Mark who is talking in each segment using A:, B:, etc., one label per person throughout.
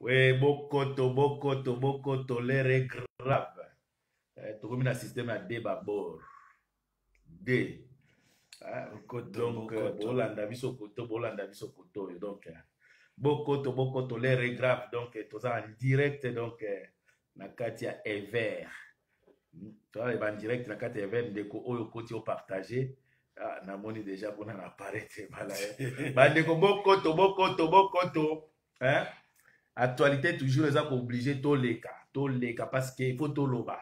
A: we bokoto bokoto bokoto lere grave eh, tokomi na systeme ya de babor de ah, donc euh, bolanda biso koto bolanda biso koto oyo donc euh, bokoto bokoto lere grave donc euh, toza en direct donc na kati ya ever hmm, toyale bandirect na kati ya evene ndeko oyo koti opartage ah, namoni deja kuna na parete bala eh. bandeko bokoto bokoto bokoto hein? actualité toujours eza kooblige toleka toleka parce que il faut toloba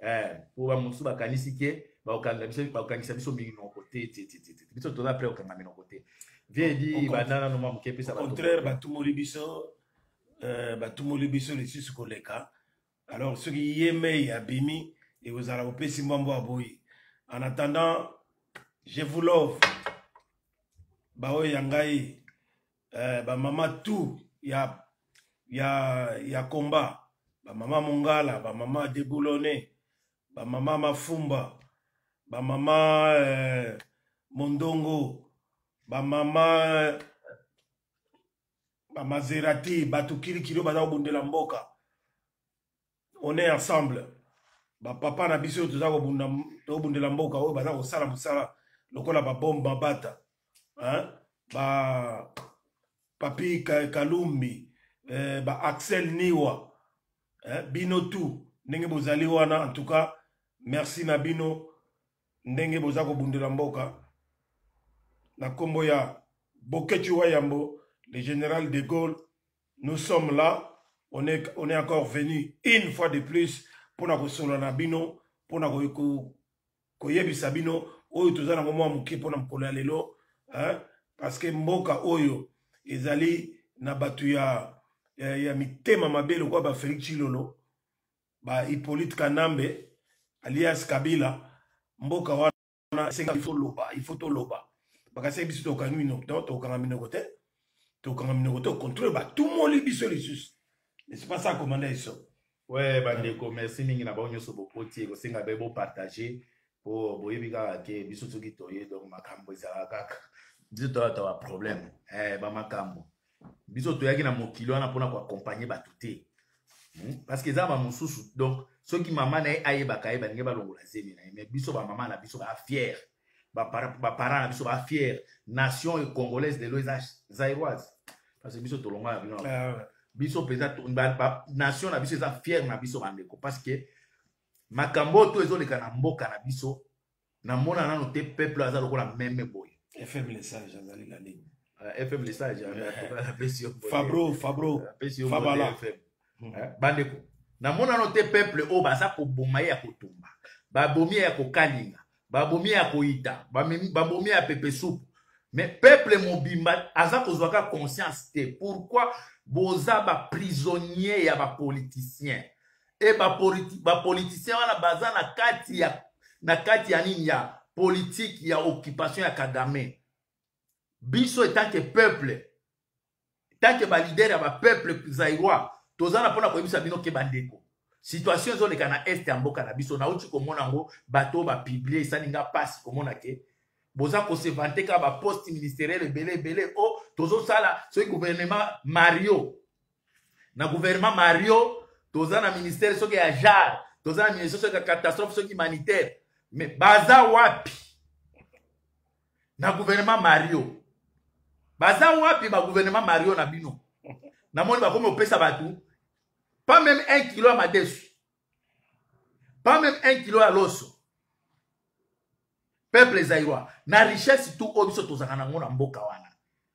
A: eh, po bamosusu bakanisi ke bakokangisa biso minoko te biso toza pre kokanga minoko te vie edi banda nano mwa moke epesa
B: contraire batumoli biso euh, batumoli biso lisusu koleka alors soki ye mei abimi ekozala kopesi mbwambo aboyi en attendant je vous love baoyo ya ngai eh, bamama tout ya ya ya combat bamama mongala bamama deboulone bamama mafumba bamama eh, mondongo bamama ba Maserati bato kilikili baza kobundela mboka on est ensemble ba papa na biso toza kobunda tobundela mboka oyo baza kosala mosala lokola ba bombe mabata hein? ba papi kalumbi eh, ba axel niwa eh, bino tout ndenge bozali wana en tout cas merci na bino ndenge boza kobundela mboka na nkombo ya boketshu wa yambo le général de gaulle nous sommes là on est, on est encore venu une fois de plus mpo na kosolola na bino mpo na koyebisa bino oyo toza nango mwa moke mpo na mokolo ya lelo parce que mboka oyo ezali na bato ya, ya, ya mitema mabe lokola bafelix chilolo ba Hippolyte Kanambe alias Kabila mboka wana senga il faut loba il faut toloba bakasi biso tokanga minoko to tokanga minoko te tokanga minoko to contrôle ba tout moli biso lisusu mais c'est pas ça commandant iso
A: ouais bandeko merci mingi na bango nyonso bokoti ekosenga be bopartage po boyebi kaka te biso soki toye donc makambo ezalaka kaka biso toyata baproblème eh, bamakambo biso toyaki na mokili wana mpona koakompagne bato te hmm? parce que eza bamosusu donc soki mama na ye ayebaka ye balingi balongola zemi na ye mais biso bamama na biso baa fiere baparent na biso baa fiere nation congolaise lelo eza zairoise parce que biso tolonga na bino ah, biso mpenza nation na biso eza fiere na biso bandeko parce que makambo oyo to ezoleka na mboka na biso namona nano te peuple aza lokola meme boye
B: fm le sage azali na nini euh,
A: fm le sage apesi yo
B: fabro fabro euh, apesi yo fabala fm hmm.
A: euh, bandeko namona nano te peuple oyo baza koboma ye ya kotumba babomi ye ya kokalinga babomi ye ya koyita babomi ye ya pepe supu mais peuple mobimba aza kozwa ka conscience te pourquoi boza baprisonnier ya bapoliticien e bapolitisien wana baza na kati ya na kati ya nini ya politike ya occupation ya kagame biso etanke peuple tanke balider ya bapeuple zairois toza na mpona koyebisa bino ke bandeko situation ezoleka na este ya mboka na biso nauti komona yango bato oyo bapiblie esali nga mpasi komona ke boza kosevante kaka baposte ministeriel ebele ebele o oh, tozosala soki guvernema mario na gouvernement mario toza na ministère soki ya jar toza na ministère soki ya catastrophe soki humanitaire mais baza wapi na gouvernement mario baza wapi bagouvernement mario na bino namoni bakomi kopesa bato pas même un kilo ya madesu pas même un kilo ya loso peuple zairoi na richesse tu oyo biso tozalaka nango na mboka wana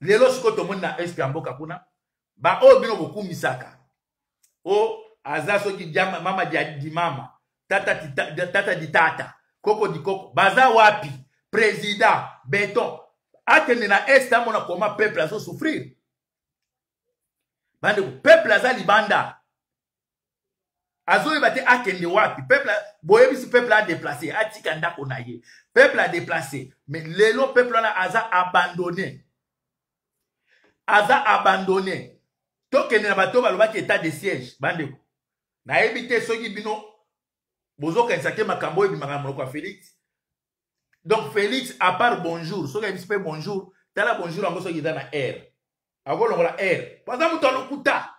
A: lelo sikoyo tomoni na este ya mboka kuna baoyo bino bokumisaka o oh, aza soki mama dimama tata tata ditata koko dikoko baza wapi président beton akende na est amona koma peuple azosouffrir bandeko peuple aza libanda azoyeba te akende wapi peuple boyebisi peuple adeplace atika ndako na ye peuple adeplace me lelo peuple wana aza abandonne aza abandonne tokende na bato balobaki etat de siège bandeko nayebi te soki bino bozokanisa te makambo oyo ebimaka na monoko ya felix donc félix à part bonjour soki ayebisi mpe bonjour tala bonjour yango soki eza na aire akolongola aire po aza moto ya lokuta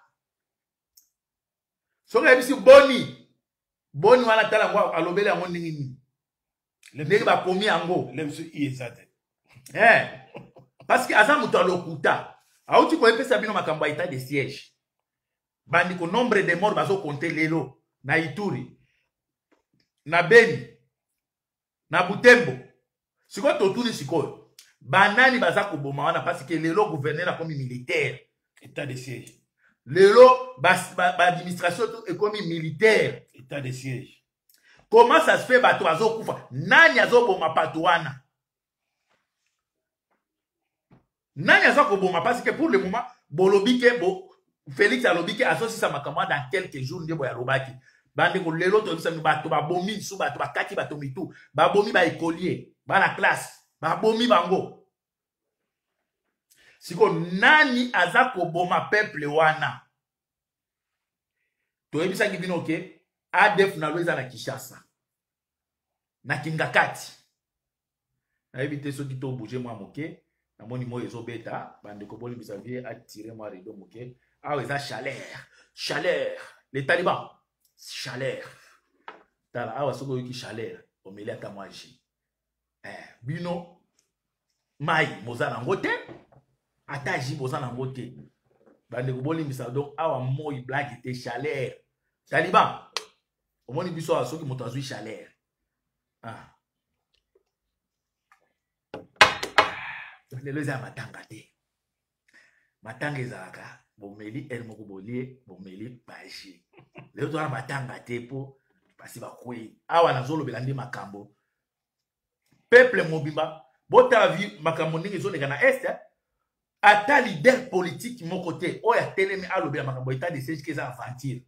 A: soki ayebisi boni boni wana tala yango alobeli yango ndenge nini ndenge bakomi yango eh, parce que aza moto ya lokuta auti koyepesa bino makambo ya etat de siège bandiko nombre de mort bazokonte lelo na ituri na beni na butembo sikoyo totuni sikoyo banani baza koboma wana parce que lelo gouverneur akomi militaire
B: état de siège
A: lelo baadministration ba, ba to ekomi militaire
B: état de siège
A: comment ça se fait bato azokufa nani azoboma bato wana nani aza koboma mpasi te pour le moment bolobi te bo félix alobi te azosisa makambo wana dans quelques jours nde boye alobaki bandeko lelo toyebisa bino bato babomi lisusu bato bakati bato mitu babomi baekolie bana classe babomi bango sikoyo nani aza koboma peuple wana toyebisaki bino ke adf na lo eza na kinshasa na kingakati nayebi te soki to bouge mwa moke namoni moi ezobeta bandeko bolimbisa vie atire mwa rido moke awa eza chaleur chaleur le taliban chaleur tala awa soki oyoki chaleur omeli ata mwa ji eh, bino mai moza nango te ata ji boza nango te bandeko bolimbisa donc awa moi blage te chaleur taliban omoni biso awa soki moto azwi chaleur ah. lelo eza ya matanga te matanga ezalaka bomeli ele moko bolie bomeli baji lelo toza na matanga te mpo basi bakwei awa nazolobela nde makambo peuple mobimba botala vi makambo ndenge ezoleka na est eh? ata leader politique moko te oyo atelemi alobela makambo etat de siège ke eza aventure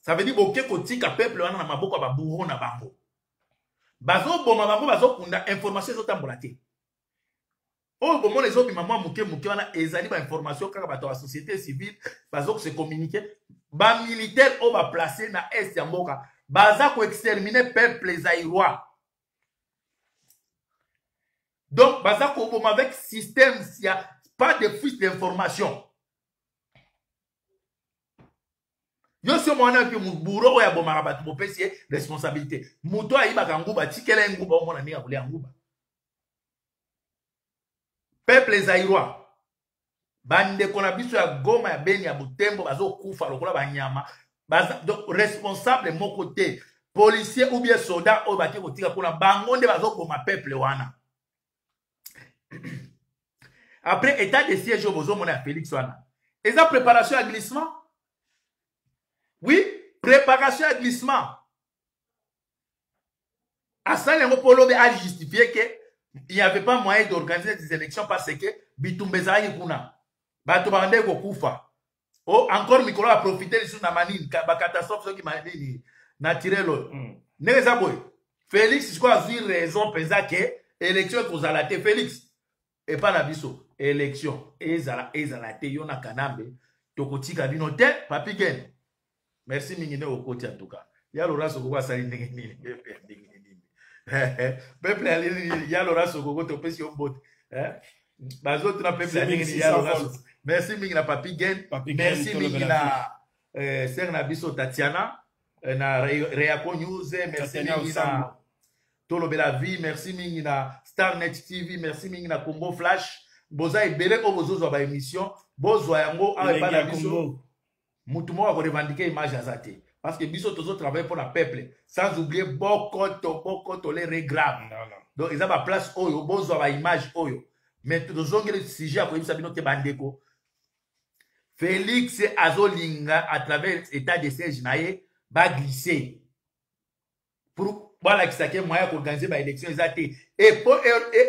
A: ça veut dire boke kotika peuple wana na maboko ya babouro na bango bazoboma bango bazokunda information ezotambola te oyo bomona ezobima mwa moke moke wana ezali bainformation kaka bato ya société civile bazokose communiquer bamilitaire oyo baplace na est ya mboka baza koextermine peuple zairois donc baza koboma avec système ya pas de fuite d'information yo si omona yoki moburo oyo abomaka bato bopesi ye responsabilité moto ayibaka nguba atikela ye nguba omona ndenge akolia nguba peuple zaïrois bandeko na biso ya goma ya beni ya butembo bazokufa lokola banyama baza, donc responsable moko te policier ou bien soda oyo bake kotika kuna bango nde bazoboma peuple wana après état de siège oyo bozomona ya félix wana eza préparation ya glissement oui préparation ya glissement asali yango mpo lobi ajustifie ke il n'y avait pas moyen d'organiser des élections parce que bitumba ezalaki kuna bato bande kokufa o oh, encore mikolo aprofite lisusu na manini bacatastrophe soki manini na tirelo oyo mm. ndenge eza boye félix sikoyo azwi raison mpenza ke élection ekozala te félix epa na biso election ezala ezala te yo na kanambe tokotika bino te papigen merci mingi nde okoti antuka ya lora sokoko asali ndenge nini peple aleli nini ya lora sokoko topesi yo mbote eh? bazotuna peple aleli nini ya lora sokoko merci mingi na papi gen merci mingi na eh, ser na biso tatiana eh, na reaco news merci mingi na tolobela vie merci mingi na starnet tv merci mingi na congo flash boza ebele oyo bozozwa baémission bozwa yango awa epai na biso motu moko akorevandike image aza te parce que biso tozotravaille mpo na peuple sans oublie bokoto bokoto le regrave donc eza baplace oyo bozwa baimage oyo mais tozongeli sujet ya koyebisa bino te bandeko félix azolinga à travers état de siège na ye baglise pour balakisa ke moyen ya koorganize baélection eza te e po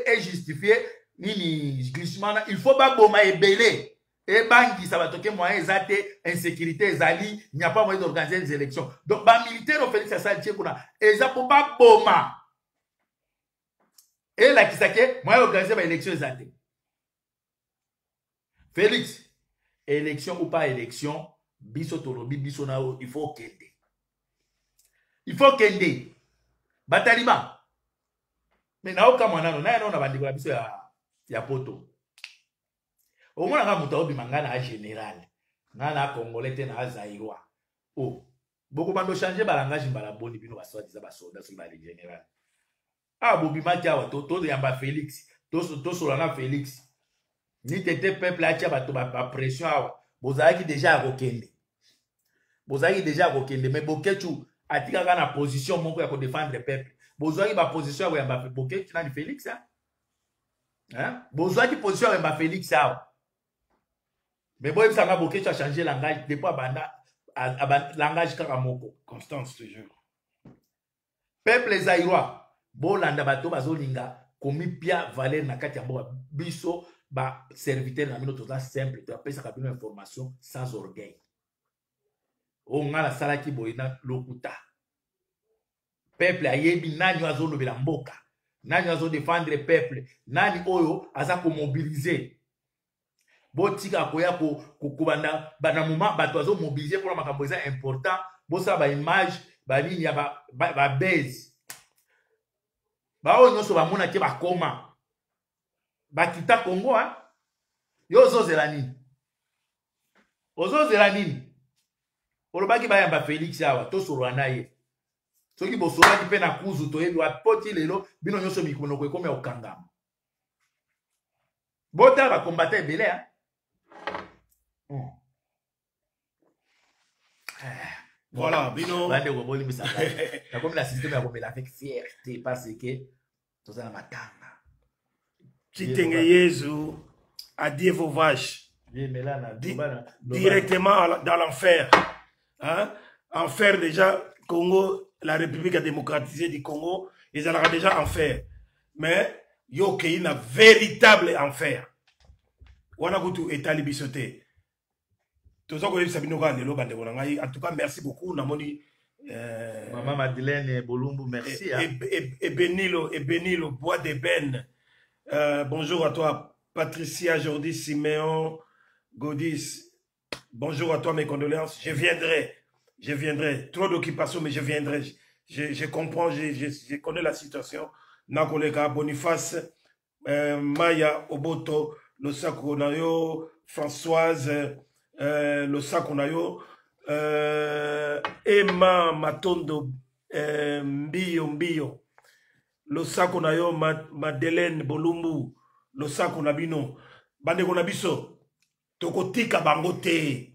A: ejustifie e, e nini glissement wana il faut baboma ebele ebangisa bato ke moyen eza te insécurité ezali nyapa moyen d'organiser des élections donc bamilitaire oyo félix asali tie kuna eza mpo baboma elakisa ke moyen organise baélection eza te Felix, élection ou pas élection, biso tolobi biso na il faut kende. Il faut kende. Bataliba. Mais na oka mwanano na yana na bandeko na biso ya ya poto. Omona ka moto obima ngana a général. Ngana congolais te na zaïrois. Oh, boko bando changer ba langage mbala boni bino ba soit disant ba soldats sur ba général. awa bobimaki awa toyamba félix tosola na félix nitete peuple atya bato bapression awa bozalaki deja ya kokende bozalaki deja ya kokende me bokechu atikaka na position moko ya kodefendre peuple bozwaki baposition ya koyamba bokechu nani félix bozwaki position ya koyamba félix awa me boyebisa nga bokechu achange langage depo abanda langage kaka moko
B: constance toujours
A: peuple zairois bolanda bato bazolinga komipia valeur na kati ya mboka biso ba serviteur na bino toza simple toyapesaka bino information sans orgueil oyo ngai nasalaki boye na lokuta peuple ayebi nani oyo azolobela mboka nani azodefendre peuple nani oyo aza komobilize botika koya kobanda bana moma bato azomobilize mpona makambo eza important bosala baimage banini ya babase baoyo nyonso bamona te bakoma bakita kongo a yo ozozela nini ozozela nini olobaki bayamba felix awa tosolola na ye soki bosolaki mpe na kuzu toyebi wapoti lelo bino nyonso mikonoko ekomi ya kokangama botala bakombata ebele ya hmm.
B: eh, voilà bino
A: bandeko bolimbisaka nakomi na systeme ya komela avec fierté parce que toza na matanga
B: kitenge yezu adie vos vache directement dans l'enfer hein? en fer déjà congo la république a démocratisé du congo ezalaka déjà en fer mais yo okei na véritable en fer wana kutu etali biso te toza koyebisa bino kaka lelo bandeko na ngai en tout cas merci beaucoup namoni
A: euh, mama madeleine bolumbu merci
B: ebenilo ebenilo bois de ben euh, bonjour à toi patricia jordi simeon godis Bonjour à toi, mes condoléances. Je viendrai. Je viendrai. Trop d'occupation, mais je viendrai. Je, je comprends, je, je, je, connais la situation. Nakoleka, Boniface, euh, Maya, Oboto, Losako Nayo, Françoise, euh, Losako Nayo, euh, Emma Matondo, euh, Mbio Mbio, Losako Nayo, Madeleine Bolumbu, Losako Nabino, Bandeko Nabiso. tokotika bango te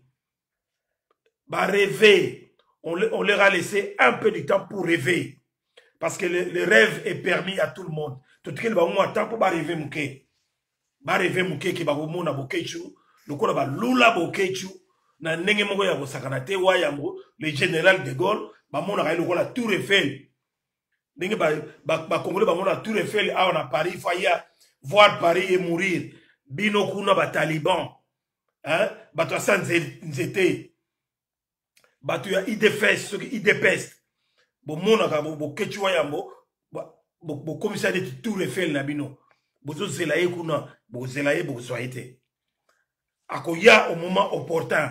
B: bareve on, le, on leur a laissé un peu de temps pour rêver parce que le, le rêve est permis à tout le monde totikeli bango mwa temps mpo bareve moke bareve moke ke bakomona bokechu lokola balula bokechu na ndenge moko ya kosakana te wa yango le général de gaulle bamonaka ye lokola tour eiffel ndenge bakongole bango na tour eiffel awa na paris fo aya voir paris e mourir bino kuna bataliban bato asa nzete bato ya idps soki idps bomonaka bokeci wa yambo bokomisa neti tour eiffel na bino bozozela ye kuna bokozela ye bokozwa ye te akoya au moment opportun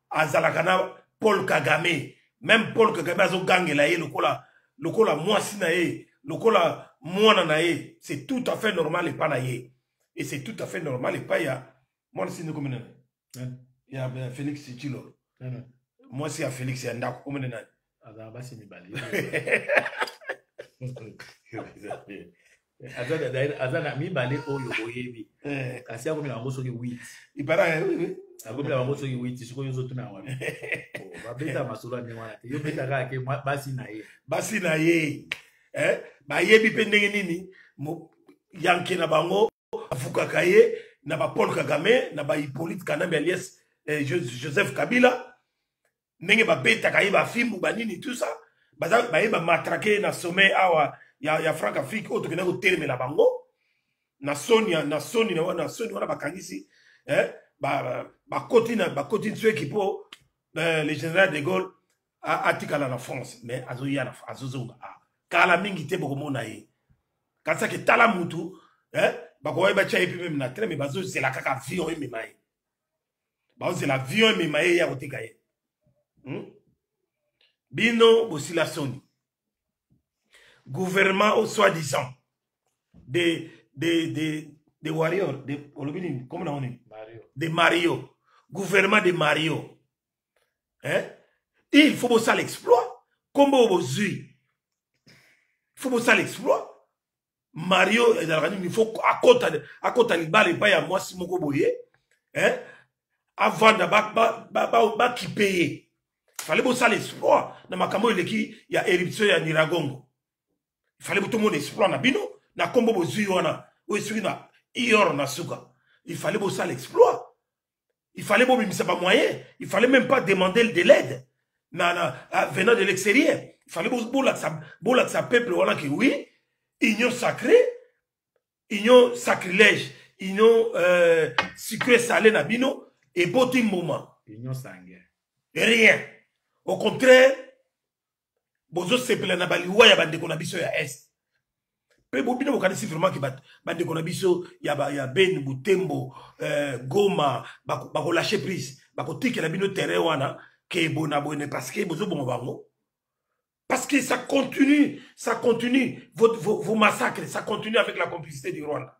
B: azalaka na paul kagame meme paul kagame azogangela ye lokola lokola mwasi na ye lokola mwana na ye c'est tout à fait normal epa na ye et c'est tout à fait normal epa ya mwana sini komina ya felix chilolo mwasi ya felix ya ndako komina nani
A: azala basi mibale aza na mibale oyo boyebi eh. kasi akomi na bango soki wit akomi na bango soki wit sikoyo ozotuna yango wana oh, babeta masolo ya ndenge wana te yo beta kaka ke basi na ye
B: basi na ye eh? bayebi mpe ndenge nini yanke na bango avukaka ye na ba paul kagame na ba hippolyte kanambe alias eh, joseph kabila ndenge babetaka ye bafimbu banini tout ça baza baye bamatrake ye na sommet awa ya, ya frank afrique oyo tokenda kotelemela bango na soni na soni na soni wana bakangisi eh, bakoti ba, ba na bakoti nsweki mpo eh, le général de gaulle atikala na france mais azoya azozonga a kala mingi te bokomona ye katisaki tala mutu eh? bakoki batya ye mpe meme na train me bazozela kaka avion emema ye bazozela avion emema ye ya kotika ye hmm? bino bosila soni gouvernement au soi disant de, de, de, de warrior olobi nini komo nango nini de mario gouvernement de mario hein? il faut bosala exploit kombo oyo bozwi faut bosala exploit mario ezalaka nini faut akota akota libala epai ya mwasi moko boye hein? avanda bakipe ye fale bosala exploit na makambo oyo eleki ya eruption ya niragongo fale botomona exploit na bino na kombo bozwi wana oyo esuki na ior na suka ifale bosala exploit il fallait bobimisa ba moyen il fallait même pas demander de l'aide na, na, ah, venant de l'extérieur il fallait bolakisa bolakisa peuple wana que oui union sacrée union sacrilège union euh, sucré salé na bino eboti mbuma
A: union sanguin
B: rien au contraire bozosepela na baliwa ya bandeko na biso ya est mpe bobino bokanisi vraiment ke bandeko na biso ya, ba, ya beni butembo eh, goma bakolashe bako prise bakotikela bino terrain wana ke bona boyene parce que bozobongo bango Parce que ça continue, ça continue, vos, vos, vos massacres, ça continue avec la complicité du Rwanda.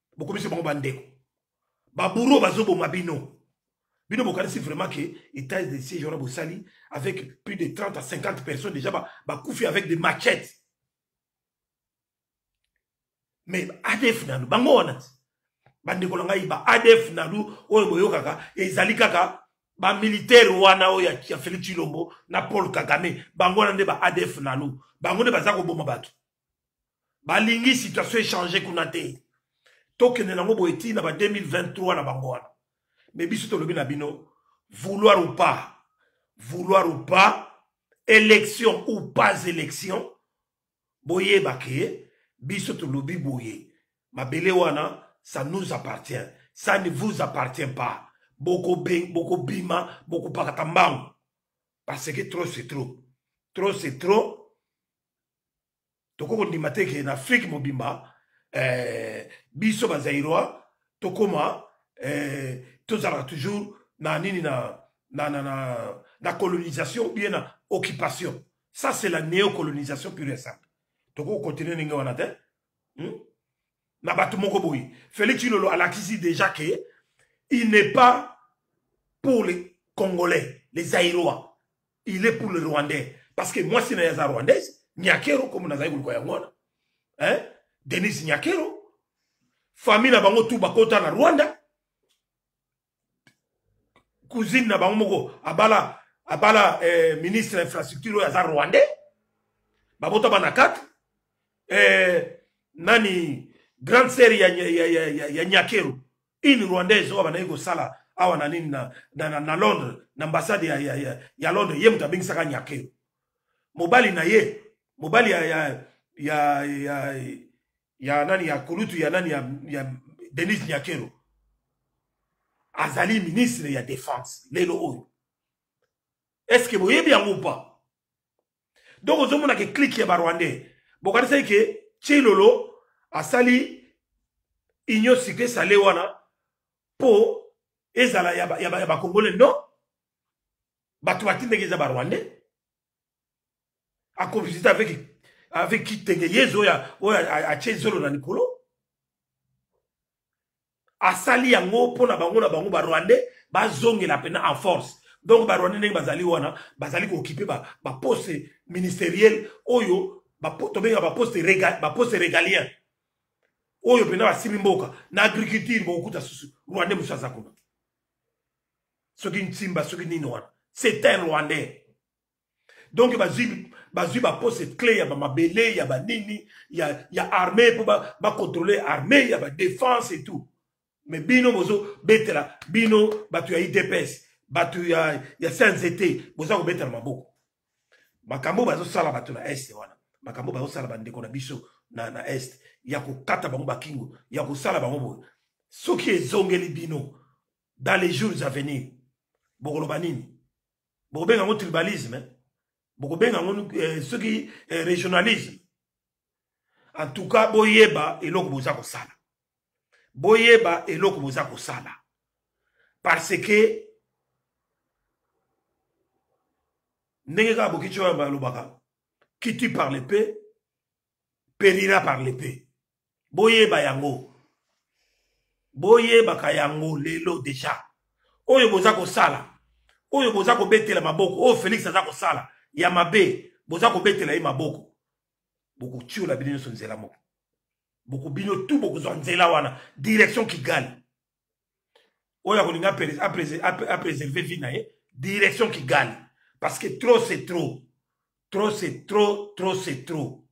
B: bokomisi bango bandeko baburo bazoboma bino bino bokanisi vraiment que état de siège wana bosali avec plus de 30 à 50 personnes déjà bakufi ba avec des machettes mais adf nanu bango wana bandeko na ngai ba adf nanu oyo boyokaka ezali kaka bamilitaire wana oyo ya felix chilombo na paul kagame bango wana nde ba adf nalu bango nde baza koboma bato balingi situation echange kuna te tokende nango boye ti na ba 2023 na bango wana me biso tolobi na bino vouloir ou pas vouloir ou pas élection ou pas élection boyeba ke biso tolobi boye mabele wana ça nous appartient ça ne vous appartient pas bokobima bokopakata mbangu parce que trop c'est trop trop c'est trop tokoki kondima te ke na afrike mobimba eh, biso bazairois tokoma eh, tozalaka toujours na nini na, na, na, na, na colonisation ou bien na occupation ça c'est la néocolonisation pure et simple tokoki kokontinue ndenge wana te hmm? na bato moko boye félix ilolo alakisi déjà ke il n'est pas pour les congolais les airois il est pour le rwandais parce que mwasi na ye aza rwandaise nyakero komo nazali koluka yango wana hein? denise nyakero famille na bango tu bakota na rwanda cousine na bango moko abala abala eh, ministre ya infrastructure oyo aza rwandais babota bana kati eh, nani grande sere ya, ya, ya, ya, ya nyakero une rwandaise oyo abandaki kosala awa na nini na, na, na, na londres na ambassade ya, ya, ya, ya londres ye moto abengisaka nyakeo mobali na ye mobali ya, ya, ya, ya, ya nani ya kulutu ya nani ya, ya denise nyakero azali ministre ya defense lelo oyo eske boyebi yango pa donc ozomona ke clique ya barwandais bokanisaki ke chilolo asali union sucre sale wana mpo ezala ya bakongole non bato batindaki eza barwandais akovisite avec avec kitenge yezu oyo atye zolo na likolo asali yango mpo na bango na bango barwandais bazongela mpena en force donc barwandais ndenge bazali wana bazali kookipe baposte ba ministeriel oyo tobenga baposte rega, ba regalien oyo mpena basimi mboka na agriculture bokokuta susu rwandais mosusu aza kuna soki nsimba soki nini wana c'est un rwandais donc bazwi bazwi baposte clé ya bamabele ya banini ya, ya armée mpo bacontrole ba armée ya badefense et tout mais bino bozobetela bino bato ya idps bato ya, ya cnct boza kobetela maboko makambo bazosala bato na este wana makambo bazosala bandeko na biso na, na este ya kokata bango bakingo ya kosala bango boye soki ezongeli bino dans les jours à venir bokoloba nini bokobenga yango tribalisme bokobenga yango eh, soki eh, regionalisme en tout cas boyeba eloko boza kosala boyeba eloko boza kosala parce que ndenge kaka bokiti oyo balobaka qui tu parle pe perira par l'épée boyeba yango boyebaka yango lelo deja oyo boza kosala oyo boza kobetela maboko oyo félix aza kosala ya mabe boza kobetela ye maboko bokotiola bino nyonso nzela moko boko bino tu bokozwa nzela wana direction kigali oyo akolinga apréserve vie na ye direction kigali parce que trop c'est trop trop c'est trop trop c'est trop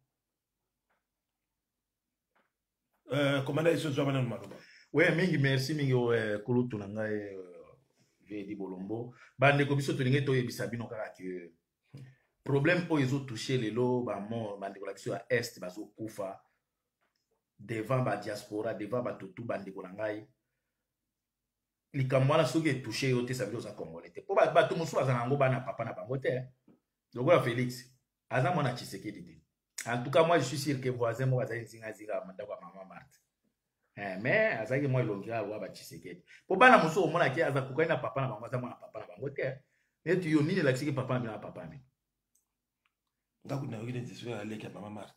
B: euh, komanda yesu ozwa bana maloba
A: we mingi merci mingi euh, kulutu na ngai euh, vedi bolombo bandeko biso tolingi toyebisa bino kaka ke problème oyo ezotouche lelo bandeko na biso ya est bazokufa devant ba diaspora devant ba tutu ba ndeko na ngai likambo wana soki etouche yo te ça veut dire oza congolais te po bato mosusu baza na yango bana papa na bango te lokola Felix aza mwana Tshisekedi te en tout cas moi je suis sûr que voisin moko azali nzinga nzinga ya ndako ya mama Marthe eh, mais azalaki mwa elongi ya wa ba Tshisekedi po bana mosusu omonaki aza kokani na papa na bango aza mwana papa na bango te neti yo nini elakisaki papa na bino na papa na bino
B: ndako na yoki neti soki aleki ya mama Marthe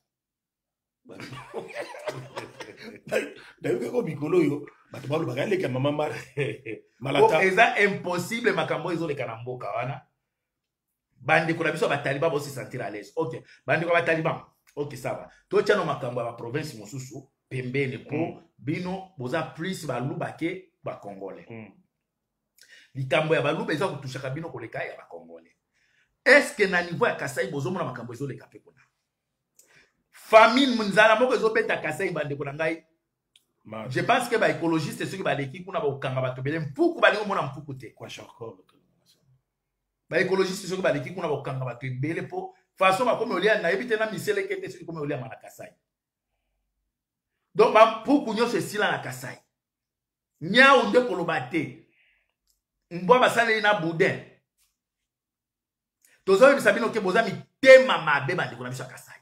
B: nayoki ko mikolo oyo bato balobaka aleki ya mama mara
A: malata eza impossible makambo oyo ezoleka na mboka wana bandeko na biso ya bataliban bosi sentir à l'aise ok bandeko ya bataliban ok sawa totyano makambo ya baprovince mosusu pembeni mpo mm. bino boza plus baluba ke bacongolais mm. likambo ya baluba eza kotushaka bino koleka ya bacongolais estce que na niveau ya kasai bozomona makambo ezoleka mpe kuna famille nzala moko ezobeta kasai bandeko na ngai je pense que baécologiste soki baleki kuna bakokanga bato bele mpuku balingi omona mpuku te baécologiste soki baleki kuna bakokanga bato ebele mpo façon bakomi olia nayebi te na miseleke te soki komi oliama na kasai donc bampuku nyonso esila na kasai nyau nde koloba te mbwa basaleli na boudin tozoyebisa bino ke boza mitema mabe bandeko na biso ya kasai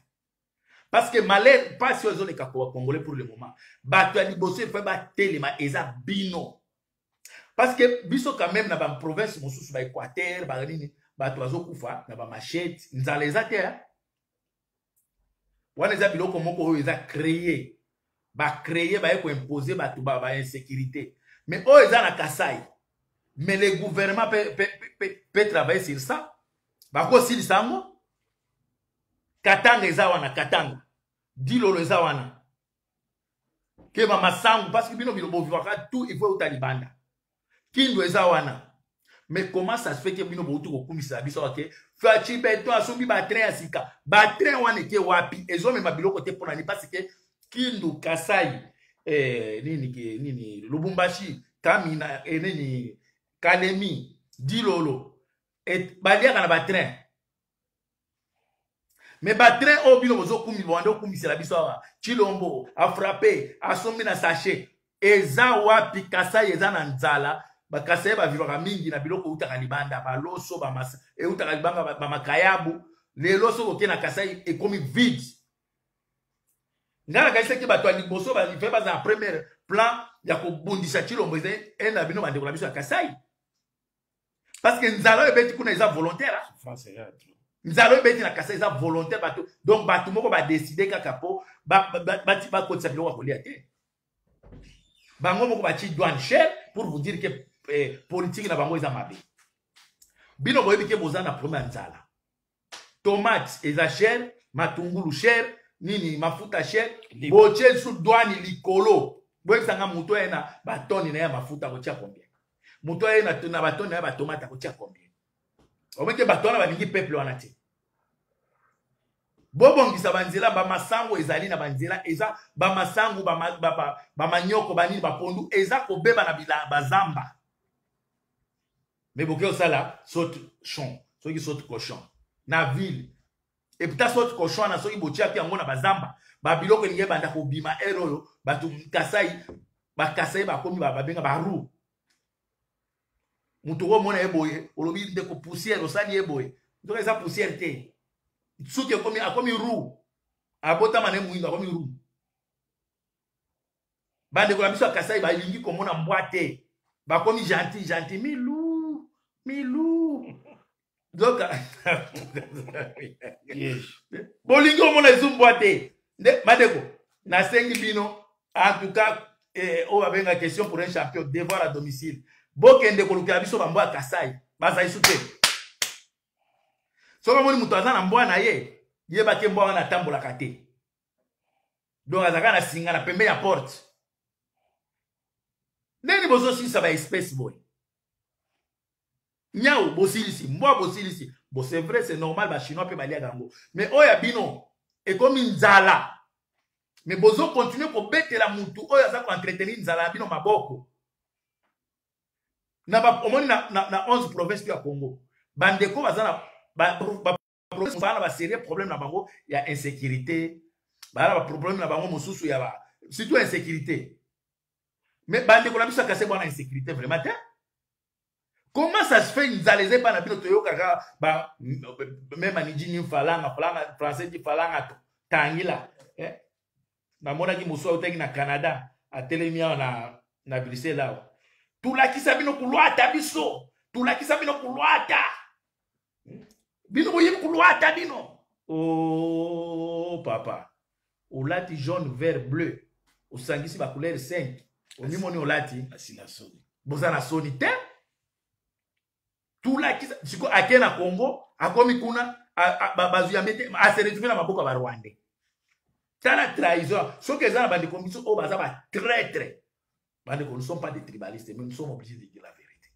A: parce que malheur mpasi oyo ezoleka kowa congolais pour le moment bato ya liboso epai batelema eza bino parce que biso quand même na baprovince mosusu baéquateur banini bato bazokufa na bamachete nzala eza te wana eza biloko moko oyo eza creye bacreye baye koimpose bato bainsécurité ba mais oyo eza na kasai mais le gouvernement peut, peut, peut, peut travailler sur ça bakosilisa yango katanga eza wana katanga dilolo eza wana keba masangu parce que bino bilobovivaka tout il faut euta libanda kindu eza wana mais comment ça se fait ke bino bouti kokumisela biso ake faci beton asombi batrain ya sika batrain wana eke wapi ezomema biloko te mpo na nini parce ke kindu kasai eh, nini ke nini lubumbashi kamina eh, nini kalemi dilolo et baliaka na batrain me batrain oyo bino bozokumisa bande okumisela biso awa chilombo afrape asombi na sachet eza wapi kasai eza na nzala bakasai bavivaka mingi na biloko eutaka libanda baloso eutaka libanda bamakayabu lelo soki oke na kasai ekomi vide ngai nakanisaki bato ya liboso bafe bazala première plan ya kobundisa chilombo eza ena bino bandeko na biso ya kasai parce que nzala oyo ebeti kuna eza volontaire nzala oyo ebeti na kasa eza volontaire bato donc bato moko badeside kaka mpo bakotisa biloko ya kolia te bango moko batie douane cher pour vous dire ke eh, politiki na bango eza mabe bino boyebi te boza na problème ya nzala tomate eza cher matungulu cher nini mafuta cher botie lisusu dwani likolo boyebisa nga moto aye na batoni na ye ya mafuta akotia combien moto aye na batoni na ye batomate akotia combien omete bato wana balingi peuple wana te bobongisa banzela bamasango ezali na banzela eza bamasango bamanyoko banini bapondu eza kobeba na bazamba mais boke osala saute chon soki saute cochon na ville eputa saute cochon wana soki botiaki yango na bazamba babiloko elingi ebanda kobima ere oyo bato kasai bakasai bakomi babenga barou moto oko omona ye boye olobi ndeko poussière osali ye boye nzoka eza poussière te suki akomi rou abotama na ye moyindo akomi rou bandeko na biso ya kasai balingi komona mbwa te bakomi gentil gentil milou milou donc bolingi omona ezu mbwa te nde bandeko nasengi bino en tout cas eh, oyo abenga question pour un champion devoir à domicile bokende kolukela biso bambwa ya kasai bazali su te soki omoni moto aza na mbwa na ye yebaki mbwa wana atambolaka te donc azalaka na singa na pembe ya porte ndeni bozosilisa baespèce boye nyau bosilisi mbwa bosilisi bo c'est vrai c'est normal bachinois mpe baliaka yango mais oyo ya bino ekomi nzala me bozokontinue kobetela motu oyo aza koentreteni nzala na bino maboko na ba, omoni na, na, na 11 province to ya congo bandeko baza na ba, ba, bana ba sérieux problème na bango ya insécurité bana ba problème na bango mosusu ya ba surtout insécurité mais bandeko na biso akase bwana insécurité vraiment te comment ça se fait nzala eza epai na bino toyokaka ba meme anijini falanga falanga français di falanga to tangila eh? namonaki mosu autaki na canada atelemi awa na, na bruxelles awa tolakisa bino kulwata biso tolakisa bino kulwata bino boyebi kulwata bino o oh, papa olati jaune vert bleu osangisi bacouleur 5 omimoni olati boza na soni te tulakisa siko ake na congo akomi kuna bazwi ya mete aseretrouve na maboko ya barwandais tala trahison soki eza na bandeko biso oyo baza batraitre bandeko nous sommes pas des tribalistes mais nous sommes obligés de dire la vérité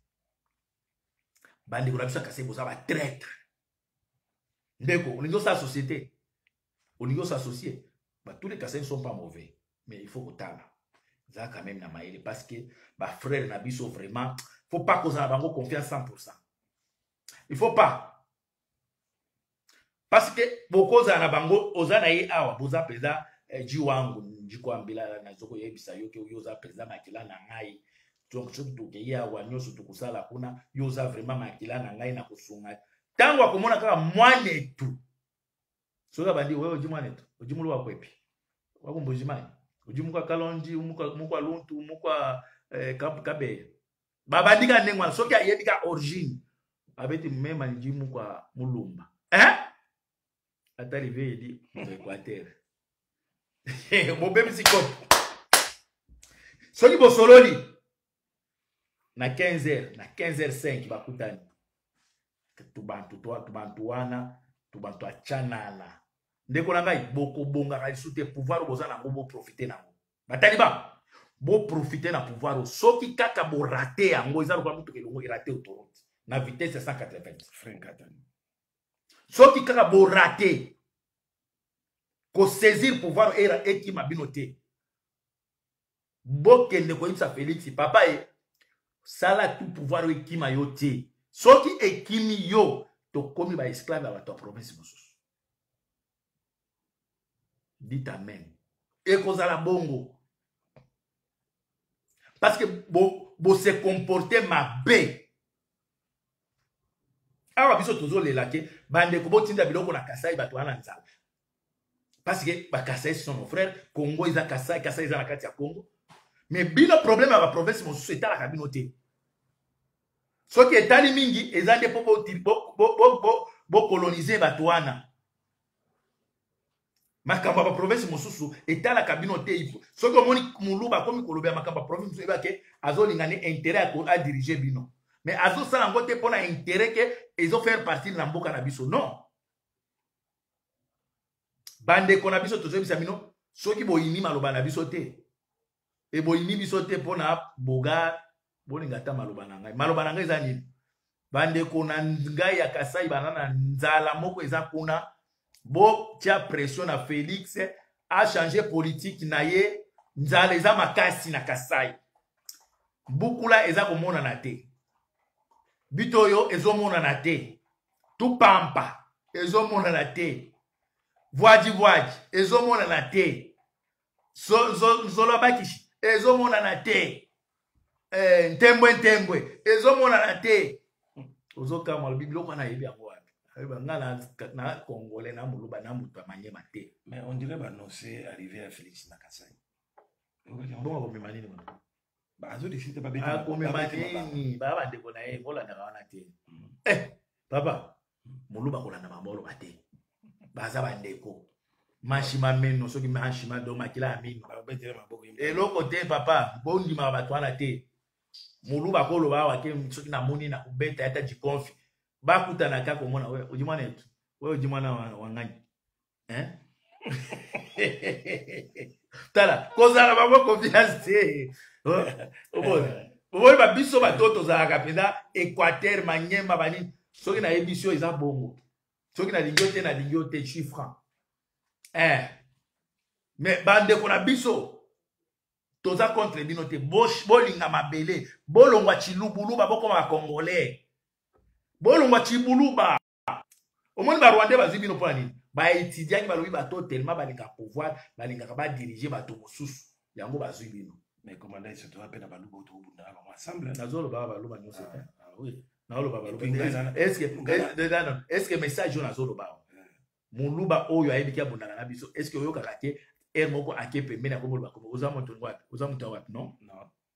A: bandeko na biso ya kasai boza batraitre ndeko olingi osala société olingi osassocie tous les kasai ne sont pas mauvais mais il faut kotala eza quand même na mayele parce que bafrère na biso vraiment faut pas kozala bango confiance 100 il faut pas parce que bokozala na bango oza na ye awa boza mpenza eh, ji wangu njiko ambela nazo koyebisa yo ke yo oza mpenza makila na ngai donc soki tokei awa nyonso tokosala kuna yo oza vraiment makila na ngai na kosunga ntango akomona kaka mwanetu soki abandi oyo oji mwanetu oji mulu wakwepi wakumbujimai oji mukwa kalonji mukwa luntu mukwa eh, kabeya babandi ka ndenge wana soki ayebi ka origine abeti mema njimu kwa mulumba eh? ata rive edi equateur bobebisi kopo soki bosololi na 15 heures na 15 heures 5 bakutani tubantu tubantu wana tubantu acanana ndeko na ngai bokobongaka lisusu te pouvoir boza nango boprofite nango bataliban boprofite na pouvoir soki kaka borate yango eza lokola motuka elongo erate autoroute na vitesse ya 180 soki kaka borate kosaisir pouvoir era ekima bino te bokende koyebisa félix papa ye sala tout pouvoir oyo ekima yo te soki ekimi yo tokomi baesclave ya bato ya province mosusu dit amen ekozala bongo parce que bo, bo se comporte mabe awa biso tozolela te bandeko botinda biloko na kasai bato wana na nzala parce que bakasai sont nos frères congo eza kasai kasai eza na kati ya congo mais bino problème ya baprovince mosusu etalaka bino te soki etali mingi eza nde mpo bokolonize bo, bo, bo, bo, bo bato wana makambo ya baprovince mosusu etalaka bino te soki omoni moluba akomi kolobela makambo ya province mosusu ebake azolinga ne interet ya adirige bino mais azosala yango te mpo na interet ke ezofaire partir na mboka na biso non bandeko na biso tozoyebisa bino soki boyini maloba na biso te mpe boyini biso te mpo na bogar bolinga ata maloba na ngai maloba na ngai eza nini bandeko na ngai ya kasai bana na nzala moko eza kuna botya pression na felix achange politike na ye nzala eza makasi na kasai bukula eza komonana te bitoyo ezomonana te tupampa ezomonana te vwadivwadi ezomonana te zolo abakisi ezomonana te eh, ntembwe ntembwe ezomonana te ozokama alobi biloko wana ayebi yango wapi ayeba nga na congolais na moluba na moto ya manyema te
B: mais on dirait banonce arrivé ya félix na kasai
A: bongo akomema nini
B: wana
A: akomema nini baya bandeko na ye bolandaka wana te mm. eh, papa moluba kolanda maboloba te baza bandeko mashima meno soki mashima do makila ya mino eloko te papa bondimaka bato wana te moluba koloba awa te soki namoni na kobeta yata jikonfi bakutanaka komona oyo ojimwana etu oyo ojimwana wangani hein? tala kozala bango confiance te oboyi babiso bato tozalaka mpenza équateur manyema banini soki nayebi sio eza bongo soki nalingi yo te nalingi yo te suis franc eh. mais bandeko na biso toza contre bino te bolinga mabele bolongwa cilubuluba bokoma bacongolais bolongwa cibuluba omoni barwandais bazwi bino mpo na nini baetidiaki balobi bato telema balingaka pouvoir balingaka badirige bato mosusu yango bazwi bino mais commandant iso toza mpe na baluba oto obunda na bango ensemble nazoloba baluba nyonso te ah, ah, oui naoloba balubaeske message oyo nazoloba moluba oyo ayebiki abundaka na biso eske oyokaka te heure moko ake pembeni akomoloba koma oza moto wapi oza moto ya wapi non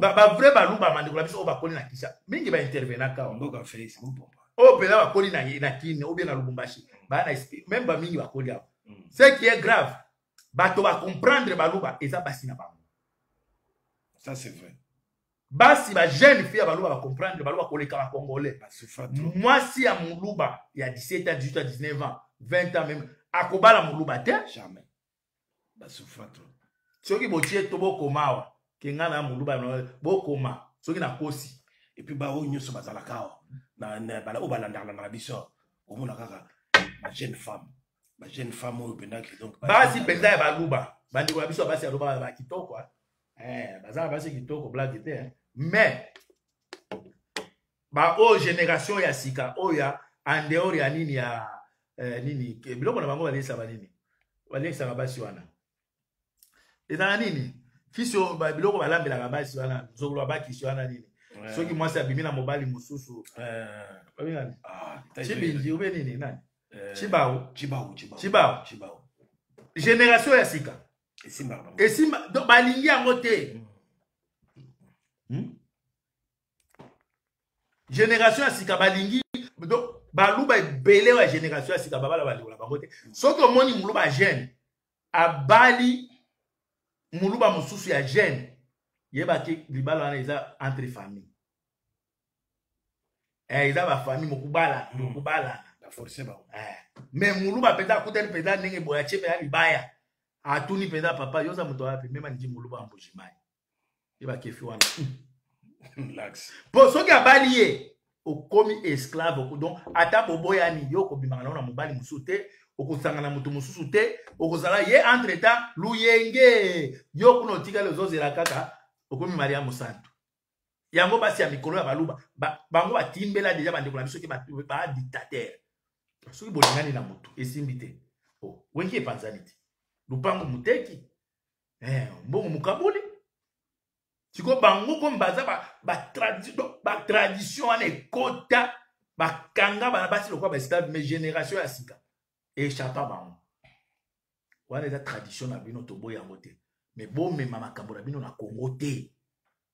A: bavrai baluba bandeko na biso oyo bakoli na kisa mingi baintervenaka oyo mpenza bakoli na kine obie na lubumbashi baa na esprit meme bamingi bakoli awa mm. ce qui est grave bato bacomprendre baluba eza basi na bango
B: ça c'est vrai
A: basi bajeune fille ya baluba bacomprendre baluba koleka bacongolais mwasi ya moluba ya 17 ans 18 ans 19 ans 20 ans meme akobala moluba te
B: jamais basufra trop
A: soki botie to bokoma awa ke ngai na muluba bokoma soki nakosi
B: epuis baoyo nyonso bazalaka awa oyo balandalandaka biso omona kaka bajeune femme bajeune femme oyo mpenza
A: basi mpenza ya baluba bandeko na biso basi ya luba ba kitoko eh, bazala basi kitoko blage te mais baoyo generation ya sika oyo ya andeor ya nini ya eh, nini biloko na bango baliesaka nini baliesaka basi wana ezala nini kisi biloko balambelaka basi wana nzokolo bakisi wana nini soki mwasi abimi na mobali mosusu chibinji eh. ah, ube nini nani eh. chibau chibau generation ya sika esimba balingi yango te hmm? Hmm? génération ya sika balingi baluba ebele ya génération ya sika babala balingola bango te soki omoni muluba ya jeune abali muluba mosusu ya jeune yebaki libala wana eza entre famille eh, eza bafamille mokubala hmm. mokubala eh. mais muluba mpenza akutani mpenza ndenge boya tie mpenza libaya atuni mpenza papa yo oza moto wapi mema niji muluba mbujimai ye bakefi wana mpo soki abali ye okomi esclave donc ata boboyani yo okobimaka nango na mobali mosusu te okosangana moto mosusu te okozala ye entre temps luyenge yo kuna otikali ozozela kaka okomi maria mosantu yango basi ya mikolo ya baluba bango batimbela deja bandeko na biso te badictatere soki bolingani na motu esimbi te oh, wenki epanzani te lupango moteki eh, mbongo mokaboli sikoyo bango komi baza batradition wana ekota bakanga bana basi lokola baesclave mais génération ya sika echappa bango wana eza tradition na bino toboyi yango te mais bomema makambo na bino na congo te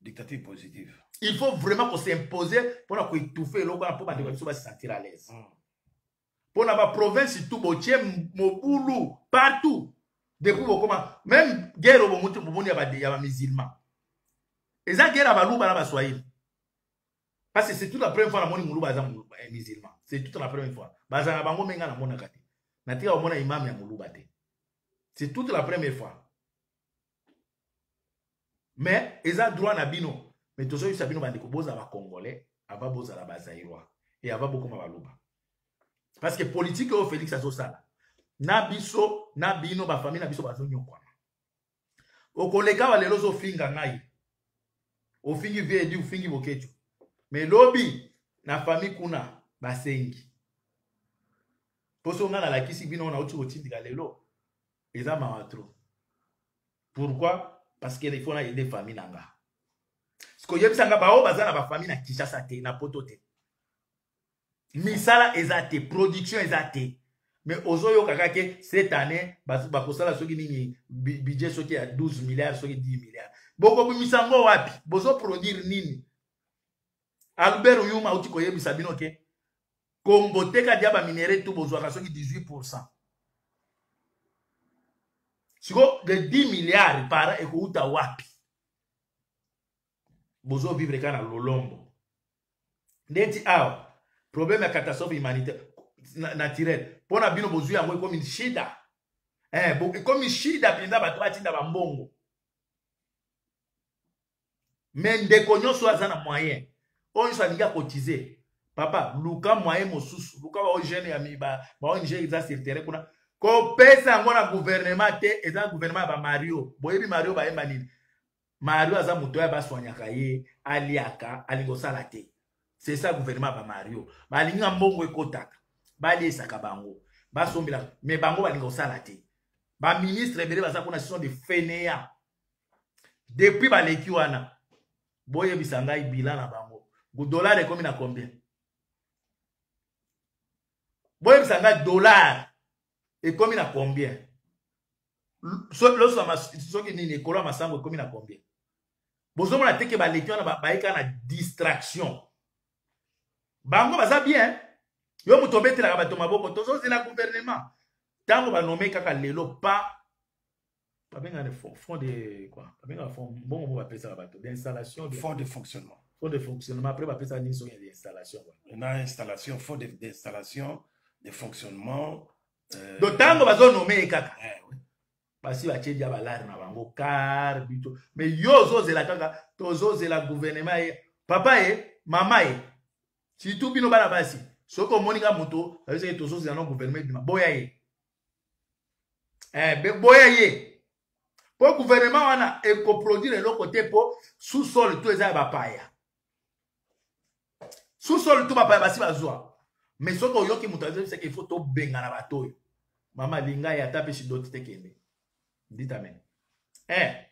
B: dictature positive
A: il faut vraiment ko s'imposer mpona ko étouffer eloko wana mpo bandeko biso ba se sentir à l'aise mm. mpo na baprovince tu botie mobulu partout depuis bokoma meme guerre oyo bomuti bomoni ya bamisilman eza guerre ya baluba na baswahili parce que c'est toute la première fois namoni moluba aza eh, musulman c'est toute la première fois bazala bango menga namonaka te natika komona imam ya moluba te c'est toute la première fois mais eza droit na bino mais tozoyebisa bino bandeko bozala bacongolais ava bozala bazairois e ava bokoma baluba parce que politike oyo félix azosala na biso na bino bafamille na biso bazonyokwama okoleka wa lelo ozofinga ngai ofingi vedi ofingi bokeco me lobi na famille kuna basengi mposo ngai nalakisi bino nauti kotindika lelo eza mawa trop pourquoi parce que il faut na aide famille na nga sikoyebisa nga baoyo baza na bafamille na kinshasa te na poto te misala eza te production eza te mais ozoyoka kake cette année bakosala soki nini budget soki ya 12 milliards soki 10 milliards bokobimisa yango wapi bozoproduire nini albert yuma auti koyebisa bino ke congo teka dia baminere tu bozwaka soki 18 pourcent siko de 10 milliard para ekouta wapi bozovivre kaka na lolombo ndeti awa problème ya catastrophe humanitaire naturelle mpo na bino bozwi yango ekomi shida eh, ekomi shida mpenza bato batinda bambongo me ndeko nyonso oyo aza na moyen oyo nyonso alingi akotize papa luka moyen mosusu luka baogene ya baong eza sur terrain kuna kopesa yango na guvernema te eza guvernema ya bamario boyebi mario bayemba nini mario aza moto oyo baswanyaka ye aliaka alingi kosala te c'est ça guvernema ya bamario balingi na mbongo ekotaka baliesaka bango basombelaka me bango balingi kosala te baministre ebele baza kuna ce sont des fainéants depuis baleki wana boyebisa ngai bila na bango dollar ekomi na combien boyebisa ngai dollar ekomi na combien loso soki nini ekolo ya masango ekomi na combien bozomona teke baleki wana bayeka na distraction bango baza bien yo moto obetelaka bato maboko tozozela gouvernement ntango banome kaka lelo pa babenga ne fond de quoi babenga fond mbongo moko bapesaka bato d'installation
B: fond de fonctionnement
A: fond de fonctionnement après bapesaka nini soki ya d'installation
B: na installation fond d'installation de fonctionnement
A: euh, donc ntango bazonome ye kaka eh, basi batye dia balare na bango kar bito me yo ozozela kaka tozozela guvernema ye papa ye mama ye situ bino bana basi soki omoni ka moto azosaki tozozela no guvernema ebima boya ye eh, boya ye mpo guvernema wana ekoproduire eloko te mpo sous-sol to eza ya bapaya sous-sol to bapaya basi bazwa me soki oyoki moto azebisaka ifo tobengana bato oyo mama linga ye ata mpe sidoti te kende nditame eh,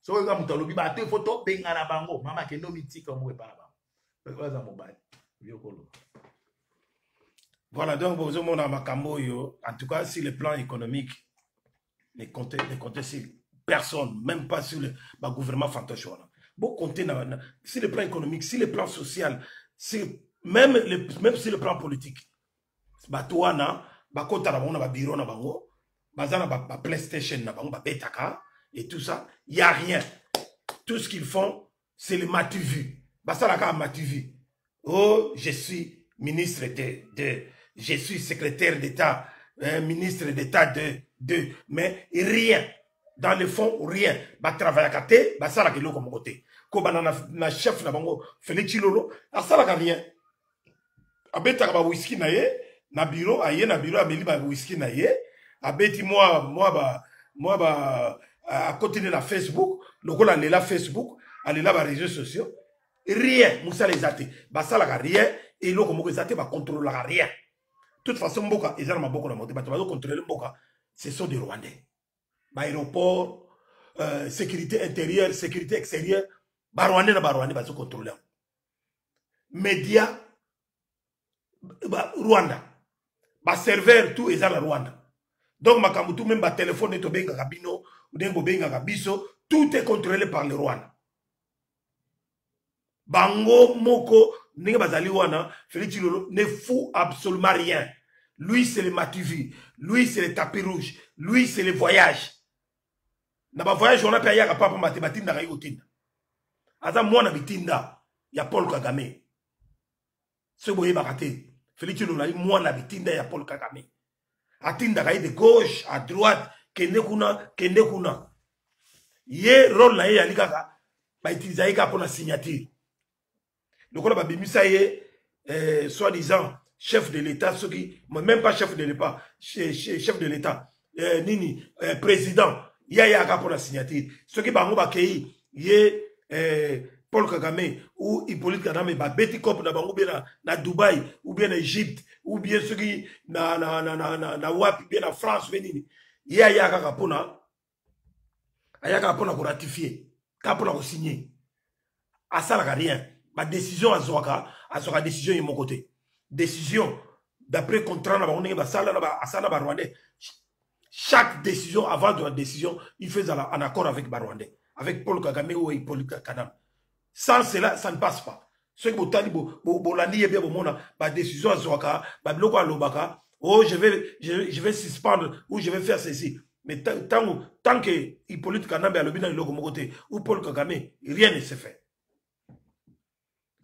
A: soki oyoka moto alobi bato ifo tobengana bango mama kende omitika omoko epa na bango oyo aza mobali yokoloba
B: voilà donc bozomona makambo oyo en tout cas sur le plan économique ne compte, ne compte sur personne même pas sur le bagouvernement fantoche wana bocompte na, na, sur le plan économique sur le plan social sur, même, le, même sur le plan politique bato wana bakota na bango na babiro na bango baza na baplaystation ba na bango babetaka et tout ça il y a rien tout ce qu'ils font c'est le mativu basala kaka mativu oh je suis ministre de, de je suis secrétaire d'état hein, ministre d'état de, de mais rien dans le fond rien batravaillaka te basalaka eloko moko te kobanda na, na chef na bango félix chilolo asalaka rien abetaka ba whisky na ye na bureau aye na bureau ameli ba whisky na ye abeti mwa mwa ba mwa ba akoti nde na facebook lokola alela facebook alela ba réseaux sociaux rien mosala eza te basalaka rien eloko moko eza te bakontrolaka rien toute façon mboka eza na maboko na moto bato bazokontrole mboka ce sont des rwandais baaéroport euh, sécurité intérieure sécurité extérieure barwandais na barwandais bazokontrole yango media ba, rwanda baserveur tout eza na rwanda donc makambo tout meme batelefone ete obengaka bino ndenge bobengaka biso tout est contrôlé par le rwanda bango moko ndenge bazali wana félix chilolo ne fou absolument rien lui c'est le mativi lui c'est le tapis rouge lui c'est le voyage na ba voyage wana pe ayaka papa mate batindaka ye kotinda aza mwana bitinda ya Paul Kagame ce boyebaka te Félix Tshilolai mwana bitinda ya Paul Kagame atindaka ye de gauche à droite kende kuna kende kuna ye role na ye yali kaka bautiliza ye kaka mpo na signature lokola babimisa ye eh, soit disant chef de l'état soki même pas chef de l'état chef de l'état eh, nini eh, président ye ayaka mpo na signature soki bango bakei ye eh, paul kagame ou hippolyte kaname babeti cope na bango bie na, na dubai ou bien na egypte ou bien soki na, na, na, na, na, na wapi bie na france mpe nini ye aya kaka mpona ayaka mpo na koratifie ka mpo na kosigne asalaka rien badécision azwaka azwaka décision ye moko te décision d'après contrat na bango ndenge basala asala na barwandais chaque décision avant de la décision il faut ezala en accord avec barwandais avec paul kagame ou paul kanam sans cela ça ne passe pas soki botali bolandi ye bia bomona badécision azwaka babiloko alobaka oh je vais, je, je vais suspendre ou je vais faire ceci mais tango tant que hippolyte kanambe alobi na eloko moko te ou paul kagame rien ne se fait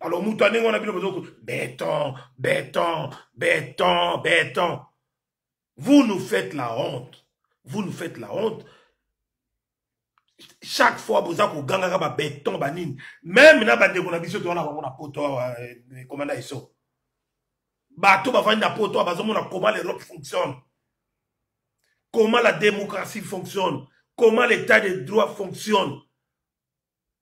B: alors moto ya ndenge wana bino bozo béton béton béton béton Vous nous faites la honte. Vous nous faites la honte. Chaque fois, vous avez gangaka ba béton, ba nini. Même na ba ndeko na biso to wana bango na poto wa komanda iso. Bato ba vanda poto ba zomo na comment l'Europe fonctionne. Comment la démocratie fonctionne. Comment l'état de droit fonctionne.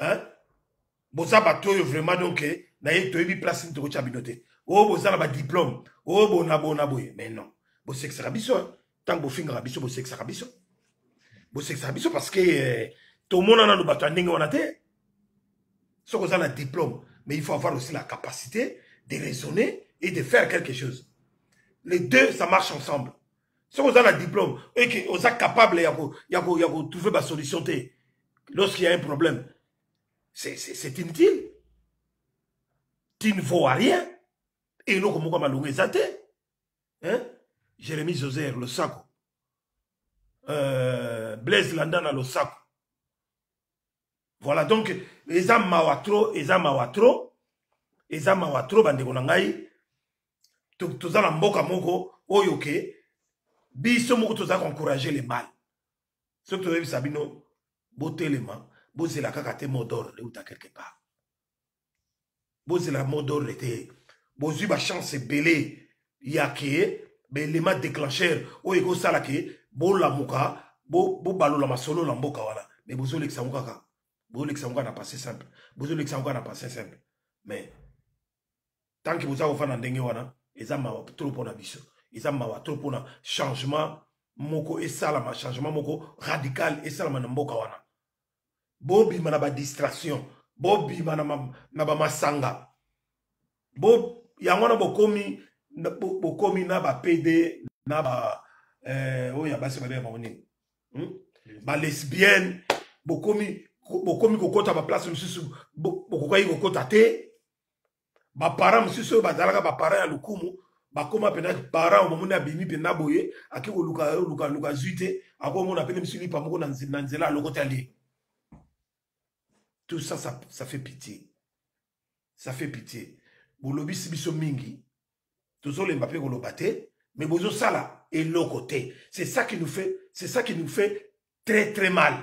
B: hein? boza bato oyo vraiment donc eh, naye toyebi place nini tokotya bino te o oh, boza na badiplome o oh, bona bona boye mais non bosekisaka biso hein? ntango bofingaka biso bosekisaka biso bosekisaka biso parce que eh, tomona nano bato ya ndenge wana te soki oza na diplome mais il faut avoir aussi la capacité de raisonner et de faire quelque chose les deux ça marche ensemble soki oza na diplôme eke oza capable ya kotrouve basolution te lorsqu'il y a un problème c'est inutile tu ne vaux à rien eloko moko malonga eza te hein? jérémi joser losako euh, blaise landa na losako voilà donc eza mawa trop eza mawa trop eza mawa trop bandeko na ngai toza na mboka moko oyo ke biso moko toza koencourage le mal soki toyebisa bino botelema bozela kaka te modor euta quelque part bozela mot d'ordre te bozwi bachance ebele ya ke baelema déclencheur oyo ekosala ke bolamuka bobalola bo masolo na mboka wana me bozolekisa yango kaka bozolekisa yango kaka na passé simple bozolekisa yango kaka na passé simple mais tanke boza kofanda ndenge wana eza mawa trop mpo na biso eza mawa trop mpo na changement moko esalama changement moko radical esalama na mboka wana bobima na badistraction bobima na bamasanga bo, yango wana bokomi bokomi na bapede na ba eh, oyo ya basi babe bango nini hmm? balesbienne bokomi bokomi kokɔta baplace mosusu bokokaki kokɔta te baparent mosusu oyo bazalaka baparent ya lokumu bakoma mpena parent omamoni abimi mpena boye ake koluka luka luka zwi te akomona pene misu lipa moko na nzela alokota lie tout ça, ça ça fait pitié ça fait pitié bolobisi biso mingi tozolemba mpe koloba te mais bozosala eloko te c'est ça qui nous fait c'est ça qui nous fait très très mal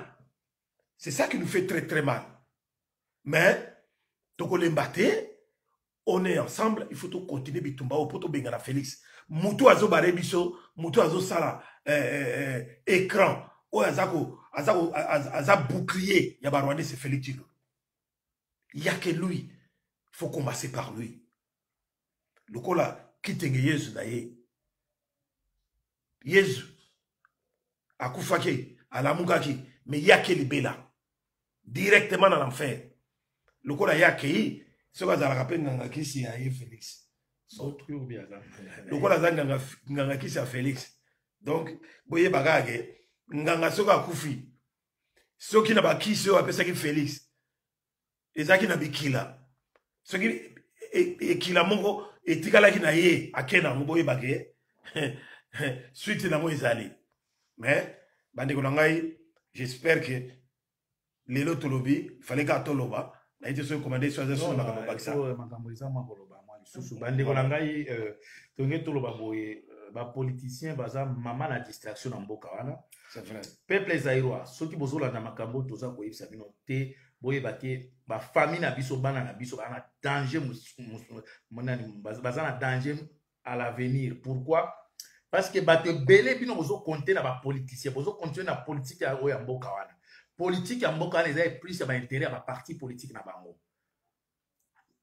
B: c'est ça qui nous fait très très mal mais tokolemba te on est ensemble il faut tocontinue bitumba oyo mpo tobengana félix motu azobare biso motu azosala eh, eh, eh, écran oyo aza, ko, aza, ko, aza, aza bouclier ya barwandais c'est félix tshilolo yake lui faut commencer par lui lokola kitenge yezu na ye yezu akufaki alamukaki me ye ake libela directement na l'enfer lokola ye akei soki azalaka mpe nganga kisi ya ye félix lokola aza nganga kisi ya félix donc boyebaka ke nganga soki akufi soki na bakisi oyo apesaki félix ezalaki na bikila soki e, ekila moko etikalaki na ye ake na yango boyeba ke suite na yango ezali mais bandeko na ngai j'espère que lelo tolobi fale kaka toloba naye te soki komande so aza solo makambo bakisa
A: makambo eza mwa koloba mwa lisusu bandeko na ngai euh, tonge toloba boye euh, bapoliticien baza mama na distraction na mboka wana peuple zairois soki bozolanda makambo toza koyebisa bino te boyeba te bafamille na biso bana na biso baza na danger monani baza na danger à l'avenir pourquoi parce que bato ebele bino bozokonte na bapoliticien bozokontinue na politike oyo ya mboka wana politike ya mboka wana eza plus ya baintere ya baparti politike na bango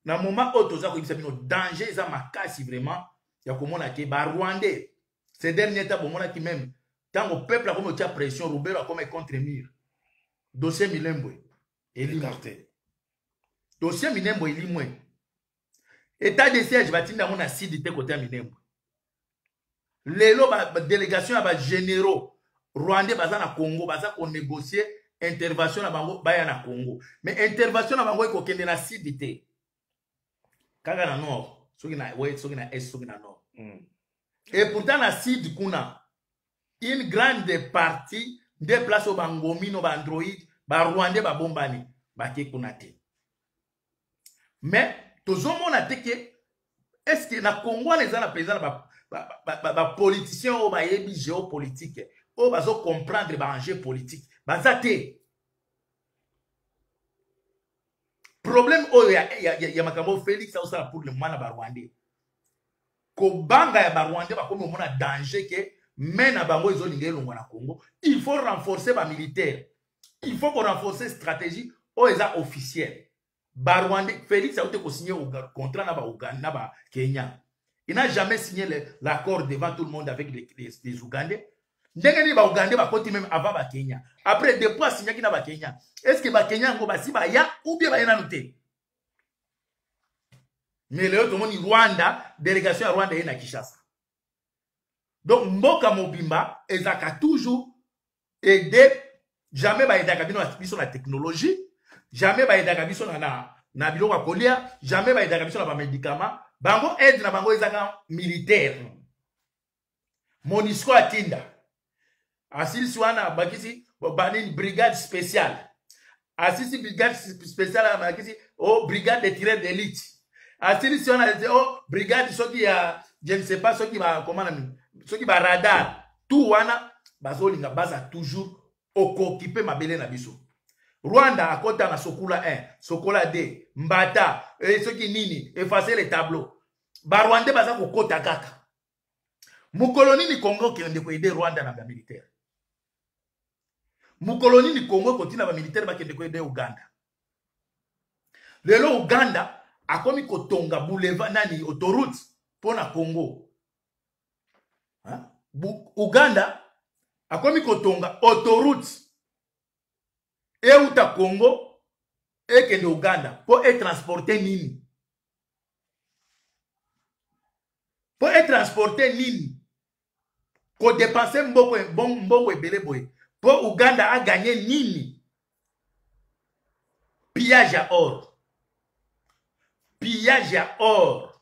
A: na moment oyo toza koyebisa bino danger eza makasi vraiment ya komona ke barwandais ce dernier temps bomonaki meme ntango peuple akomi otya pression rubero akoma contre mire dossier milembwe
B: elimarte
A: dossier minembwe elimwe etat de siège batinda yango na sidi te kote ya minembwe lelo ba, ba delegation ya ba généraux rwandais baza na congo baza konégocier intervention na bango baya na congo mais intervention na bango ekokende na sud te kaka na nord soki na ouest soki na est soki na nord mm. et pourtant na sud kuna une grande partie nde place oyo bangomino baandroïde barwandais babombani bake kuna te mais tozomona te ke eske na congo wana eza na mpenza na bapoliticien oyo bayebi geopolitique oyo bazocomprendre baenjeu politique baza te problème oyo ya, ya, ya, ya makambo oyo félix aosala pour le mwana barwandais kobanga ya barwandais bakomi komona danger ke mai na bango ezolinga elongwa na congo il faut renforcer bamilitaire il faut ko renforcer stratégie oyo eza officielle barwandais félix auti kosigne contrat na baouganda na bakenya il n'a jamais signé l'accord devant tout le monde avec les, les, les ougandais ndenge nini baougandais bakoti meme avant bakenya après depuis asignaki na bakenya est ce que bakenya yango basi baya ou bien baye nanu te mais lelo tomoni rwanda délégation ya rwanda eye na kinshasa donc mboka mobimba ezalaka toujours aider jamais bayedaka bino biso na technologie jamais bayedaka biso na, na, na biloko ya kolia jamais bayedaka biso na bamedikama bango aide na bango ezaka militaire monisco atinda asilisi wana abakisi banini brigade spéciale asisi brigade spéciale ya malakisi o oh, brigade de tireur d'élite asilisi wana o oh, brigade soki ya je ne sais pas soki bakoma na nini soki baradar tout wana bazolinga baza toujours okokipe mabele na biso rwanda akota na sokula 1 sokola 2 mbata e, soki nini efase le tableau barwandais baza kokota kaka mokolo nini congo okende koyede rwanda na bamilitaire mokolo nini congo ekotina bamilitaire bakende koyede uganda lelo uganda akomi kotonga boulevard nani autoroute mpo na congo uganda akomi kotonga autoroute euta congo ekende uganda mpo etransporte nini mpo etransporte nini kodepanse mbongo mbongo ebele boye mpo uganda aganye nini pillage ya or pillage ya or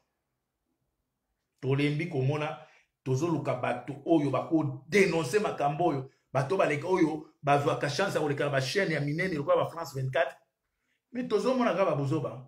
A: tolembi komona tozoluka bato oyo bakodenonse makambo oyo bato baleka oyo bazwaka chance ya koleka na bachaine ya minene lokola ba france 24 mi tozomona kaka babuzoba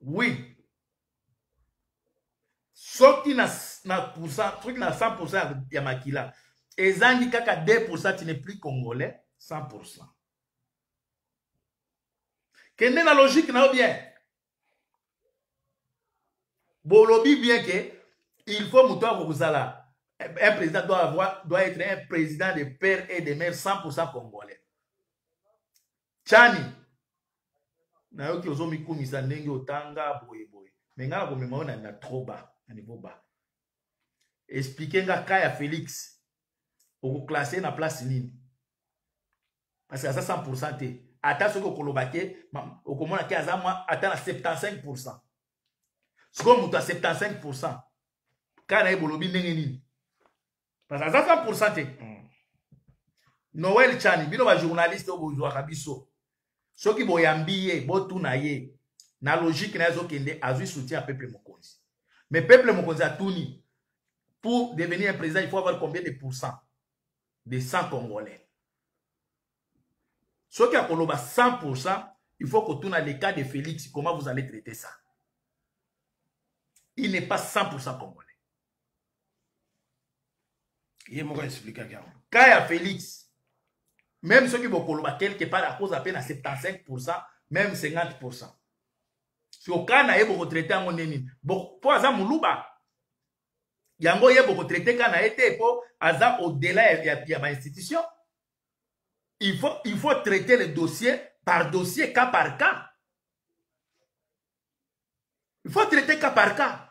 A: oui soki na, na pourcent, soki na 100% ya, ya makila ezangi kaka 2% tu n'es plus congolais 100% kende na logique na yo bien bolobi bien ke il faut moto ya kokozala un président doit, avoir, doit être un président de père et de mère 100% congolais chani nayoki ozomikumisa ndenge otanga boye boye me ngai nakomema yo na trop ba na niveau ba explike nga ka ya félix okoklase na place nini parce que aza 100 pourcent te ata soki okoloba te okomona ke aza mwa ata na 75 pourcent sikoyo moto ya 75 pourcent kaka na ye bolobi ndenge nini parce que aza 100 pourcent te mm. noel chani bino bajournaliste oyo bozwaka biso soki boyambi ye botuna ye na logique na ye azokende azwi soutien ya peuple mokonzi mais peuple mokonzi atuni pour devenir un président il faut avoir combien de pourcent de 100 congolais soki akoloba 100 pourcent il faut kotuna le cas de félix comment vous allez traiter ça il n'est pas 100 pourcent congolais
B: ye moko expliquaki yango
A: ka ya félix même soki bokoloba quelque part akoza mpe na 75 pourcent même 50 pourcent siko ka na ye bokotraite yango nde nini mpo aza moluba yango ye bokotraite ka na ye te mpo aza au-delà ya, ya bainstitution il faut, il faut traiter le dossier par dossier cas par cas il faut traiter cas par cas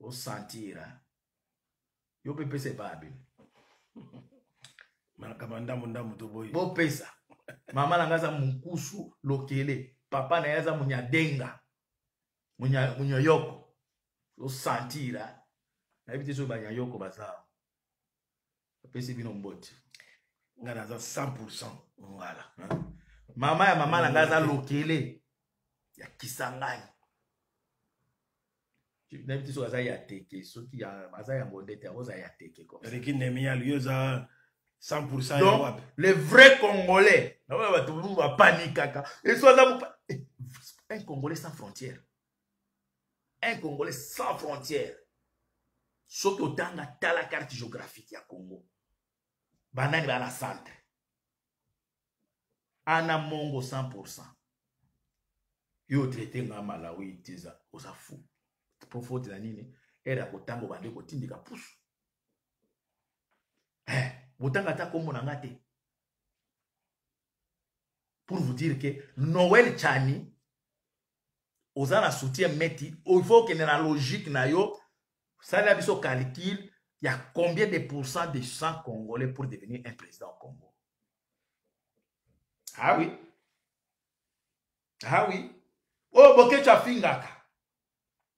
A: osantira yo mpe pesa epa bino
B: makambo ndambo ndambo toboyi
A: bopesa mama na ngai aza mokusu lokele papa na ye aza munyadenga munyayoko osantira nayebi te soki banyayoko baza apesi bino mbote
B: nga naza 100 mongala
A: mama ya mama na nga aza lokele ya kisangani nayebi te soki aza ya teke soki aza yango nde te akoza ya teke
B: eleki nemial yo eza 100
A: ya
B: wapi
A: le vrai congolais naoyo bato bapanikaka eso aza eh, un congolais sans frontière un congolais sans frontière soki otanga tala carte géographique ya congo banani baa na centre ana mongo 100 yo traite nga malawi teza oza fou po faute na nini ere ya kotanga obande kotindika pusu eh, botanga ata kombo na nga te pour vous dire que noel chani oza na soutien meti il faut okende na logique na yo salela biso calcul ya combien de pourcent de sang congolais pour devenir un président au congo ah oui ah oui oyo oh, bokeco afingaka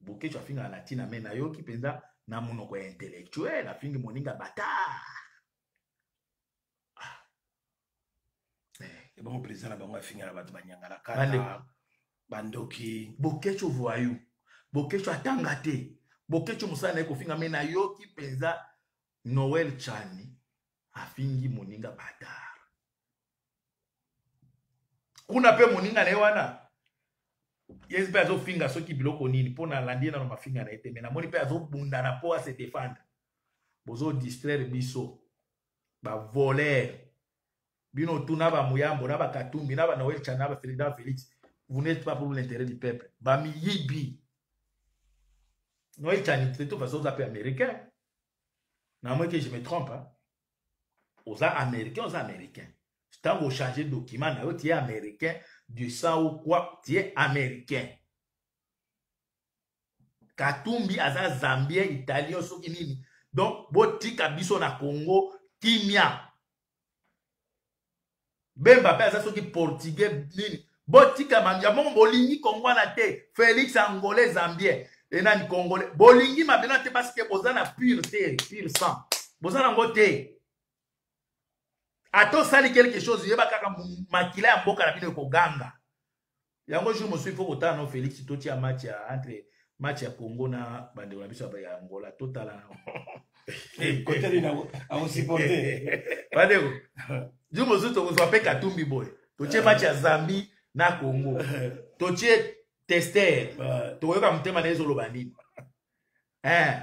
A: bokeco afingaka na ntina me nayoki mpenza na monoko ya intellectuel afingi moninga bata
B: ah. eh, bango président na bango afinga na
A: bato
B: banyangalakata bandoki
A: bokecho voyou bokecho atanga te bokecho mosala na ye kofinga me nayoki mpenza noel chani afingi moninga batar kuna mpe moninga na ye wana ye mpe azofinga soki biloko nini mpo na alandi ye nano mafinga na ye te me namoni mpe azobundana mpo ase defendre bozodistraire biso bavoleur bino tuna bamuyambo na bakatumbi na banoel chana na bafelida felix vous n'êtes pas pour l'intérêt du peuple bamiyibi noel chani de toute façon oza mpe américain na moi que je me trompe hein? oza américain oza américain ntango ochange document na yo tie américain du sang ou quoi tie américain katumbi aza zambien italien soki nini donc botika biso na congo kimia bemba mpe aza soki portugais nini botika ya moko bolingi kongwana te félix angolais zambien enani congolais bolingi mabena te parce que boza na pure te pure sang boza nango te ata osali quelque chose yeba kaka makila ya mboka na bino ekoganga yango jour mosusu il faut kotala no félix totia match ya entre match ya congo na bandeko na biso ya angola totala
B: yango
A: bandeko jour mosusu tokozwa mpe katumbi boye totie match ya zambie na congo totie tester tokoyoka motema na ezoloba nini eh.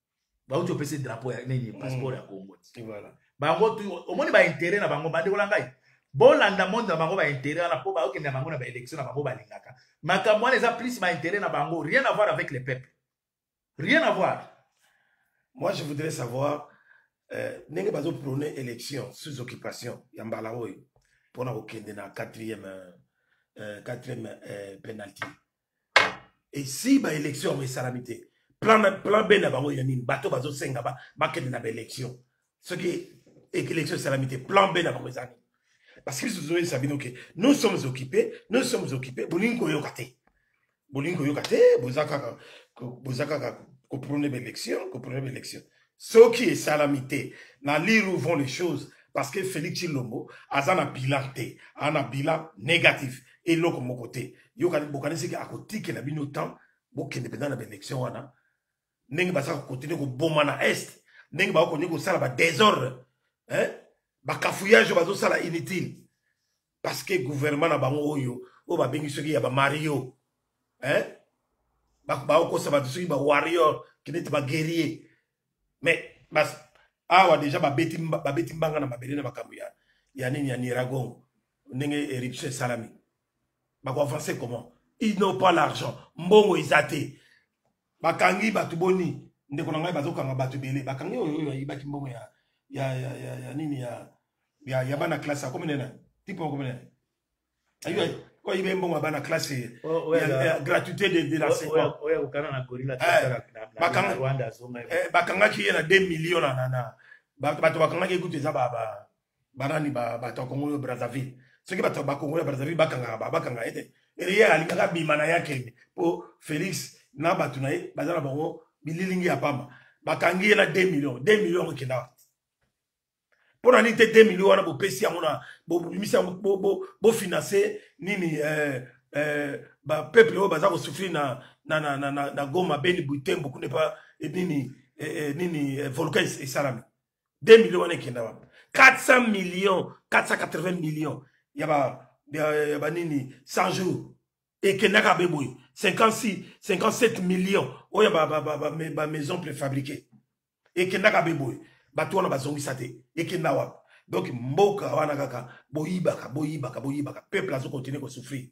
A: bauti opesi drapeau ya nini passeport ya congo ti
B: voilà
A: bango tu omoni baintere na bango bandeko na ngai bolanda monde na bango baintere wana mpo baokende na bango na baélection na bango balingaka makambo wana eza plus baintere na bango rien avoir avec le peuple rien avoir
B: moi je voudrais savoir euh, ndenge bazo prone élection sous occupation ya mbala oyo mpona kokende na quatrième euh, euh, quatrième penalty esi baélection yango esalami te plan plan be na bango ya nini bato bazosenga bakende na baélection soki élection esalami te plan be na bango eza nini parce que biso tozoyebisa bino ke nous sommes occupés nous sommes occupés bolingi koyoka te bolingi koyoka te boza kaka boza kaka koprone baélection koprone baélection soki esalami te na lire où vont les choses parce que félix tshilombo aza na bilan te aza na bilan négatif eloko moko te yokani bokanisi ke akotikela bino temps bokende mpenza na baélection wana ndenge baza kokontinue koboma na est ndenge bakokontinue kosala badésordre bakafouillage oyo bazosala inutile parce que gouvernement na bango oyo oyo babengi soki ya bamario hein? baokosa bato soki bawarrior kineti baguerrier mais bas, awa deja babeti, babeti mbanga na mabele na makambo ya, ya nini ya niragongo ndenge éruption esalami bakoavance comment ils n'ont pas l'argent mbongo eza te bakangi bato boni ndeko na ngai bazokanga bato ebele bakangi oyo oyo ayibaki mbongo ya, ya, ya, ya, ya nini ya, ya ya bana classe akomi nena tipe akomi nena ayo ko ibe mbongo bana classe ya gratuité de de la
A: seconde oya kokana na
B: gorilla bakanga
A: Rwanda
B: zonga bakanga ki na 2 millions na na bato bakanga ki kutu eza ba ba banani ba bato ya Congo Brazzaville soki bato ba Congo Brazzaville bakanga ba bakanga ete eye alingaka bima na yake po Felix na bato na ye baza na bango bililingi ya pamba bakangi ye na 2 millions 2 millions okenda mpo na nini te 2 milio wana bopesi yango na bobimisi yango bofinanse nini eh, eh, bapeuple oyo baza kosouffrir na, na, na, na, na, na goma beni butembo kuna epa eh, nini eh, eh, nini eh, volcan esalami 2 milio wana ekenda wapi 400 million 480 million ya ba ya banini 100 jours ekendaka be boye 56 57 million oyo bamaison prefabriquée ekendaka be boye bato wana bazongisa te ekenda wapi donc mboka wana kaka boyibaka boyibaka boyibaka peuple azokontinue kosouffrir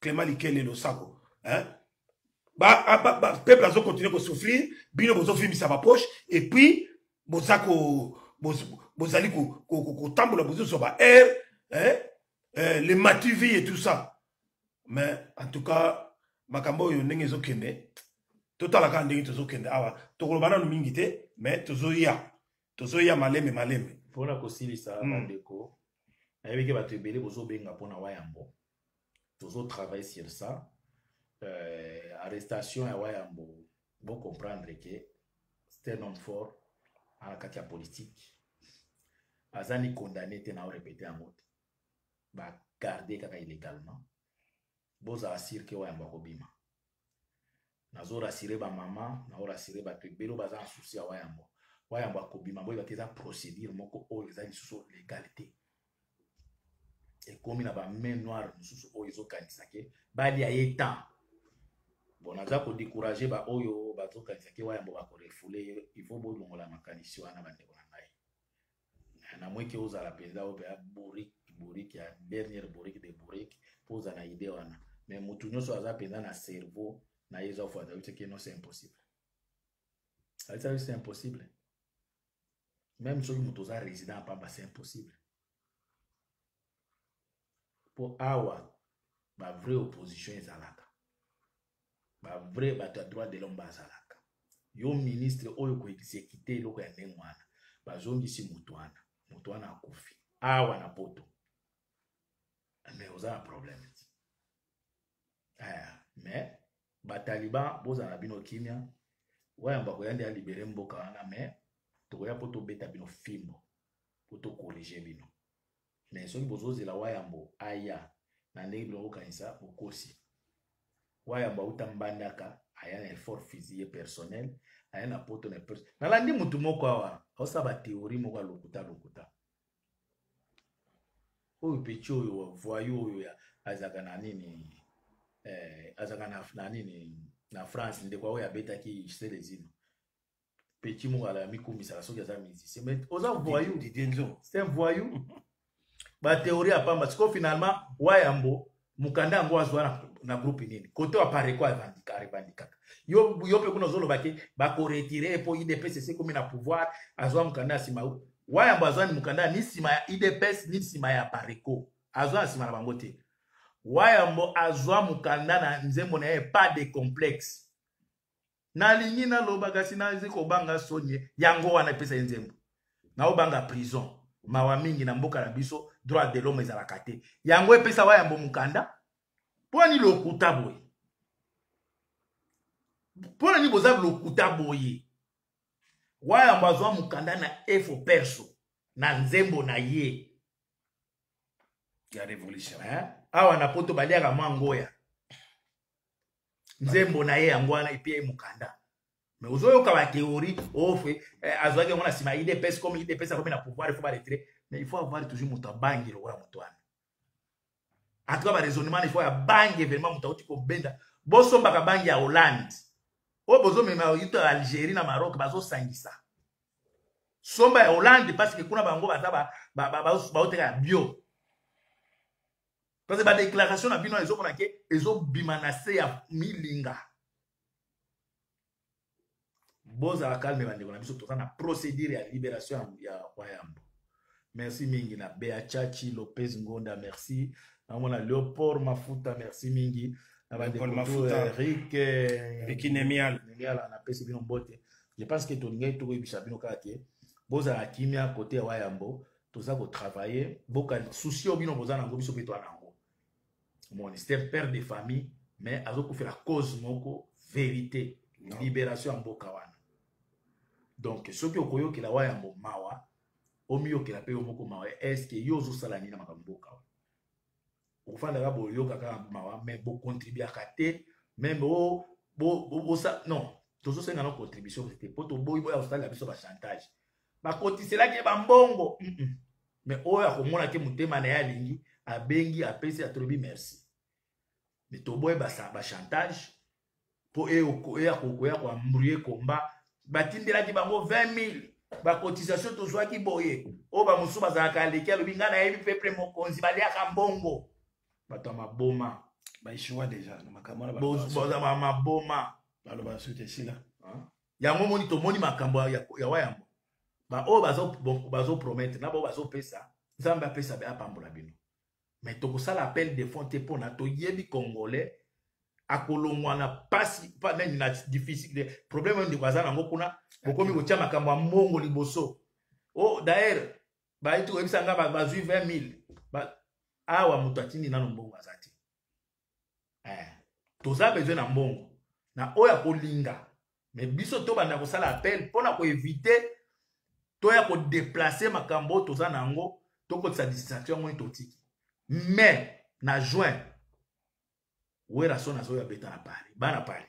B: clément likele losako hein? Ah, ba, ba, peuple azo continuer kosouffrir bino bozofimbisa bapoche et puis boza ko bozali kotambola bozoso ba aire eh, le mativi et tout ça mais en tout cas makambo oyo ndenge ezokende totala kaka ndenge tozokende awa tokoloba nano mingi te mais tozoya tozoya malembe malembe
A: mpona kosilisa
B: mm.
A: bandeko nayebiki bato ebele bozobenga mpona wayambo tozotravaille sur ça euh, arrestation ya wayambo Bo comprendre que c'est un homme fort à la katia politique. Azani condamné te na répété en mode. Ba garder kaka illégalement. Boza assure que wa yamba kobima. Nazo rassurer ba maman, na rassurer ba to belo baza en souci à wa yamba. Wa yamba kobima boy bakeza procédure moko oyo eza lisusu légalité. ekomi na bamain noire mosusu oyo ezokanisa ke balia ye temps bon naza kodecourage baoyo bazokanisa ke wayambo bakorefule ye ifaut bolongola makanisi wana bandeko na ngai na mweke ozala mpenza oyo mpenza bourike bourike ya dernière bourike de bourike mpo ozala na idée wana mais motu nyonso aza mpenza na cerveau na ye eza ofanda yoteke non c'est impossible alisa yo c'est impossible meme soki moto oza résident ya pamba c'est impossible mpo awa ba vraie opposition ezalaka ba vrai bato ya droit de l'homme bazalaka yo ministre oyo koexekite eloko ya ndenge wana bazongisi moto wana moto wana akufi awa na poto mais oza na problème ti eh, mais bataliban bozala na bino kimia wayamba koya nde alibere mboka wana me tokoya mpo tobeta bino fimbo mpo tokorige bino me soki bozozela wayambo aya na ndenge bino kokanisa bokosi wayambo auta mbandaka aya na effort physique personnel aya na poto na nalandi motu moko awa aosala bateori moko ya lokuta lokuta oyo petit oyo voyou oyo ya azalaka na nini eh, azalaka na, na nini na france ndeko oyo abetaki selezino petit moko ala mikumisaka soki aza musicien mais oza voyou
B: didienzo
A: c'est un voyou batheorie ya pamba siko finalement wayambo mokanda yango azwa na, na groupe nini kote wa pareko arevandikaka yo, yo mpe kuna ozoloba ke bakoretire mpo idps esekomi na pouvoir azwa mokanda ya nsima wayambo azwa ni mokanda ni nsima ya idps ni nsima ya pareko azwa na nsima na bango te wayambo azwa mokanda na nzembo na ye pas de complexe nalingi naloba kasi nazi kobanga soni yango wana epesa ye nzembo naobanga prison mawa mingi na mboka na biso droit de l'homme ezalaka te yango epesa wa yambo mokanda mpo ani lokuta boye mpo nani boza lokuta boye wa yambo azwa mokanda na efo perso na nzembo na ye
B: ya revolution
A: eh? awa na poto baliaka mwa ngoya nzembo na ye yango wana epi ye mokanda mais ozoyoka batheorie ofe oh, eh, azwaki yango na nsima ya idps comme idps akomi na pouvoir il faut baretire mais il faut avoir toujours moto abangi lokola moto wana en tout cas baraisonnement il faut ya bangi événement moto auti kobenda bosombaka bangi ya hollande oyo oh, bozomema yuto ya algérie na maroc bazosangisa somba ya hollande parce que kuna bango baza baoteka ya bio parce que badéclaration na bino ezomona ke ezobima na se ya milinga bozala calme bandeko na biso toza na procédure ya libération ya wayambo merci mingi na beachachi lopez ngonda merci namona leoport mafuta merci mingi na
B: bandekoririk rikinemial
A: nemiala napesi bino mbote je pense ke tolingaki tokoyebisa bino kaka te bozala kimia kote ya wayambo toza ko travailler boka souci oyo bino boza nango biso mpe toa nango omoni c'est un père de famille mais azokufela cause moko verité
B: no.
A: libération ya mboka wana donc soki okoyokela wa yango mawa omiyokela mpe yo moko mawa eske yo ozosala nini na makambo mboka wana okofanda kaka boyoka kaka mawa mais bocontribuaka te meme o bosa non tozosenga na contribution te mpo toboyi boya kosalela biso bachantage bakotiselaki ye bambongo me oyo akomona te motema na ye alingi abengi apesi atolobi merci me toboyi bachantage mpo eya kokoya koambrie komba batindelaki bango 20 000 bakotisation tozwaki boye oyo bamosusu bazalaka aleki alobi ngai nayebi peple mokonzi baliaka mbongo bato ya maboma
B: baishiwa deja na makambo wana
A: maboma
B: baloba soki esila
A: yango moni tomoni makambo ya wayambo baoyo bazoprometre na baoyo bazopesa nzambe apesa apambola bino mais tokosala appel de fond te mpona toyebi congolais akolongwa na pasi meme na difficile problème oyo ndeko aza nango kuna bokomi kotya makambo ya mbongo liboso o oh, daire bayi tokoyebisa nga bazwi 20 000 awa moto atindi nano mbongo aza te eh, toza besoin na mbongo na oyo ya kolinga me biso tobanda kosala appel mpo na koevite to ya kodeplace makambo oyo toza na yango tokotisa distraction yango totiki mai na juin werason azoya beta na paris bana paris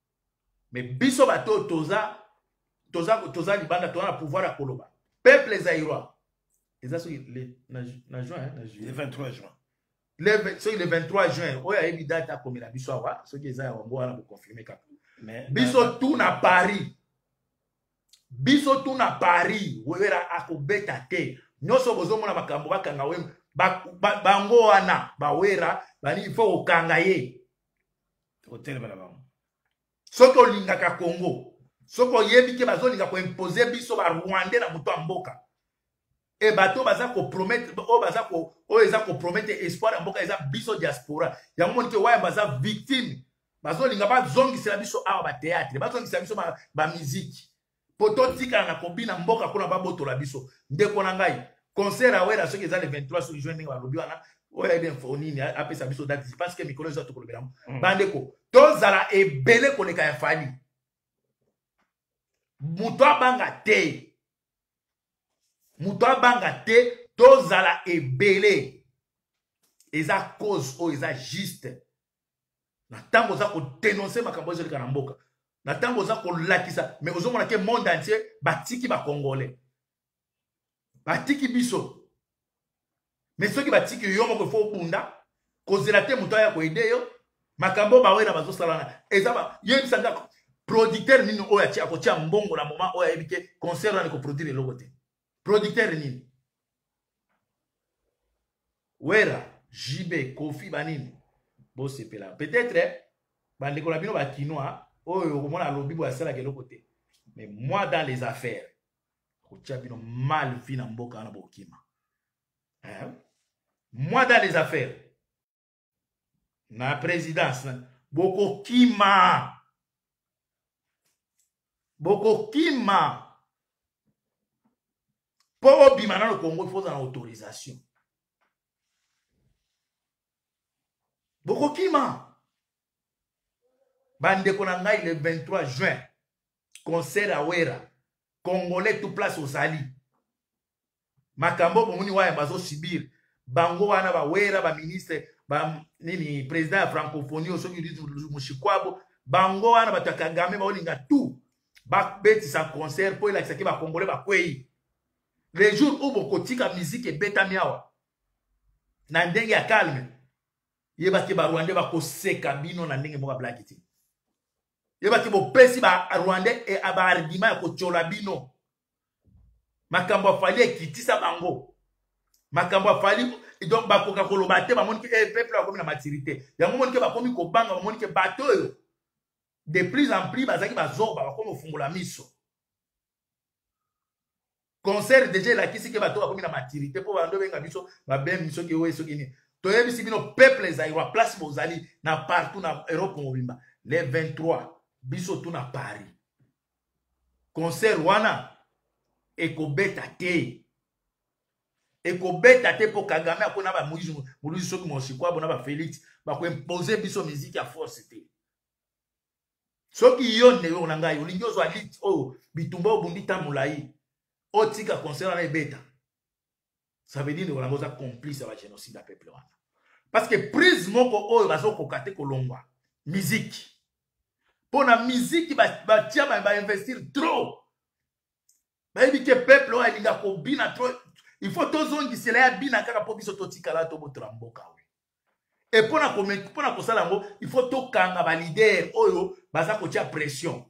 A: me biso bato oyo toza toza toza libanda toza na pouvoir ya koloba peuple zairois eza soki na juin na
B: juillet 23 juin
A: soki le 23 juin oyo ayebi date akomela biso awa soki eza ya wango wana boconfirme kaka biso tu na paris biso tu na paris wera akobeta te nyonso bozomona makambo bakanga we bango wana bawera bani ifo kokanga ye
B: tokotelema na bango
A: soki olingaka congo soki oyebi te bazolinga koimpose biso barwandais na moto ya mboka e bato baza kopromete oyo baza oyo eza kopromete espoir ya mboka eza biso diaspora yango moni te waya baza victime bazolinga bazongisela biso awa bateatre bazongisela biso bamiziki mpo totikala na kobina mboka mpona babotola biso ndeko na ngai concert ya wera soki eza le 23 soki juin ndenge balobi wana oyo ayebi info nini apesa biso date parce que mikolo eza tokolobela yango mm. bandeko tozala ebele koleka ya fali moto abanga te moto abanga te tozala ebele eza cause oyo eza juste na ntango oza kodenonse makambo oyo ezoleka na mboka na ntango oza kolakisa me ozomona ke monde entier batiki bakongole batiki biso me soki batiki yo moko efo obunda kozela te moto aya koede yo makambo bawela bazosalana eza yebisa nga producteur nini oyo akotia mbongo na moma oyo ayebi te concert wana ekoproduire eloko te producteur nini wera jb kofi banini bosepela peut-être eh, bandeko na bino bakinois oyo okomona alobi boye asalaka eloko te mais moi dans les affaires kotya bino mal vi na mboka wana bokima eh? moi dans les affaires na presidence na bokokima bokokima mpo obima nano kongo ifo ozala na autorisation bokokima bandeko na ngai le 23 juin concert awera congolais tout place ozali makambo bomoni waya bazo subir bango wana bawera baministre ba, nini président ya francophonie soki mushikwabo bango wana bato ya kagame baolinga tout babetisa concert mpo elakisaki bakongole bakwei le jour oyo bokotika miziki ebetami awa na ndenge ya calme yebaki barwandais bakoseka bino na ndenge moko ablaki te yebaki bopesi barwandais e, baargument ya kotyola bino makambo ya fali ekitisa bango makambo ya fali donc bakoka koloba te bamoni ke eh, peuple akomi na maturité yango moni ke bakomi kobanga bamoni ke bato oyo de plus en plus bazalaki bazoba bakomi kofungola miso concert deja elakisi ke bato bakomi na maturité mpo bando benga biso babemi soki oye soki nini toyebisi bino peuple ezaiwa place bozali na partout na europe mobimba le 23 biso tuna paris concert wana ekobeta te ekobeta te mpo kagame akona bamoluzi soki mosikwabo na bafelix bakoimpose biso miziki ya force te soki yo ndeyo na ngai olingi ozwa lit oyo bitumba obundi ta molai otika concert wana ebeta ça veut dire olango oza complice ya bagénocide ya peuple wana parce que prise moko oyo bazokoka te kolongwa miziki mpo na miziki batia bainvestir ba trop bayebi ke peuple oyo alinga kobina trop il faut tozongisela ya bina kaka mpo biso totikala tobotola mboka oyo e mpo na kosala yango il faut tokanga balidere oyo baza kotya pression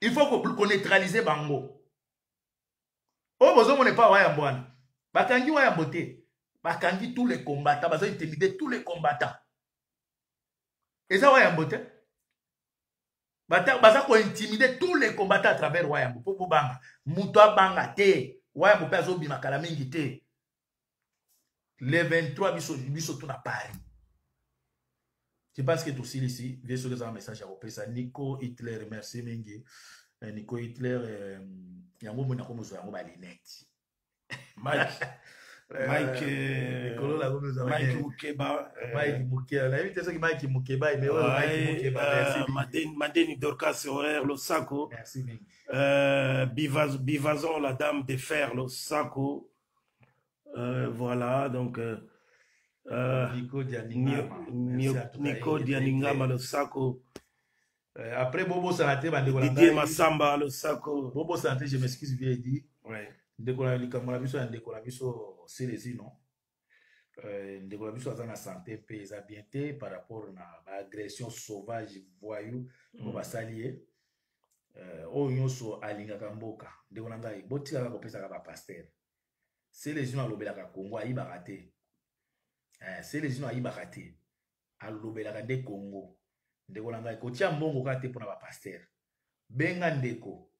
A: il faut koneutralize bango oyo bozomona epa wayambo wana bakangi wayambo te bakangi tous les combattants bazo intimide tous les combattants eza wayambo te baza kointimide tous les combattants à travers wayambo mpo bobanga moto abanga te wayambo mpe azobima kala mingi te le 23 biso biso tout na paris c'est parce que tosilisi vie soki ezala message ya kopesa nico hitler merci mingi eh, nico hitler eh, yango omoni yango mozwa yango balineti
B: mike eh, mike
A: likolo na
B: mike mukeba
A: mike mukeba nayebi te soki mike mukeba eme oyo mike mukeba
B: madeni dorcas horaire losako bivazon la dame de fer losako Euh, voilà, donc. Euh,
A: euh, Nico Dianingama.
B: Nico Dianingama, le saco.
A: Euh, après Bobo Sanate, bah,
B: Didier Massamba, le saco.
A: Bobo Sanate, je m'excuse, bien dit.
B: Ouais.
A: ndeko na likambo na biso ya ndeko na biso selezi non euh, ndeko na biso aza na sante mpe eza bien te par rapport na baagression sauvage voyou oyo mm. basali ye euh, oyo nyonso alingaka mboka ndeko na ngai botikaka kopesaka bapastere selezino alobelaka kongo ayibaka te eh, selezino ayibaka te alobelaka nde kongo ndeko na ngai kotia mbongo kaka te mpona bapastere benga ndeko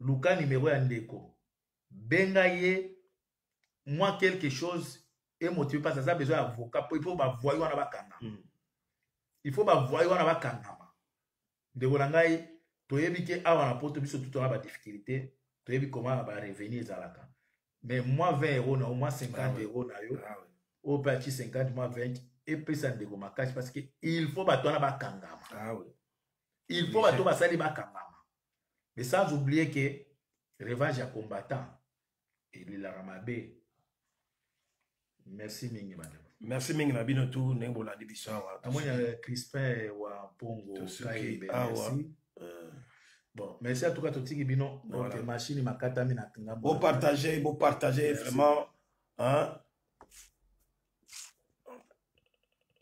A: luka nimero ya ndeko benga ye mwa quelque chose emotive mpasi aza besoin ya avocat mpo il faut bavoye wana bakangama
B: mm.
A: il faut bavoye wana bakangama ndeko na ngai toyebi te awa na poto biso tutona ba difficulté toyebi koma na ba revenu ezalaka mais mwa 20 euro na yo mwa 50
B: ah
A: euro na yo
B: ah
A: oyo mpe atie 50 mwa 20 epesa ndeko makasi parce que il faut bato wana bakangama
B: ah
A: il faut bato basali bakangama mais sans oublier que revanche ya combattant elelaka mabe merci mingi bandeko
B: merci mingi na bino tu ndenge bolandi biso awa
A: namoni ya euh, crispin wa mpongo
B: kayembe
A: merci
B: euh.
A: bon merci en tout cas totiki bino donc voilà. machine makatami na ngambo
B: bopartage bopartage vraiment hein?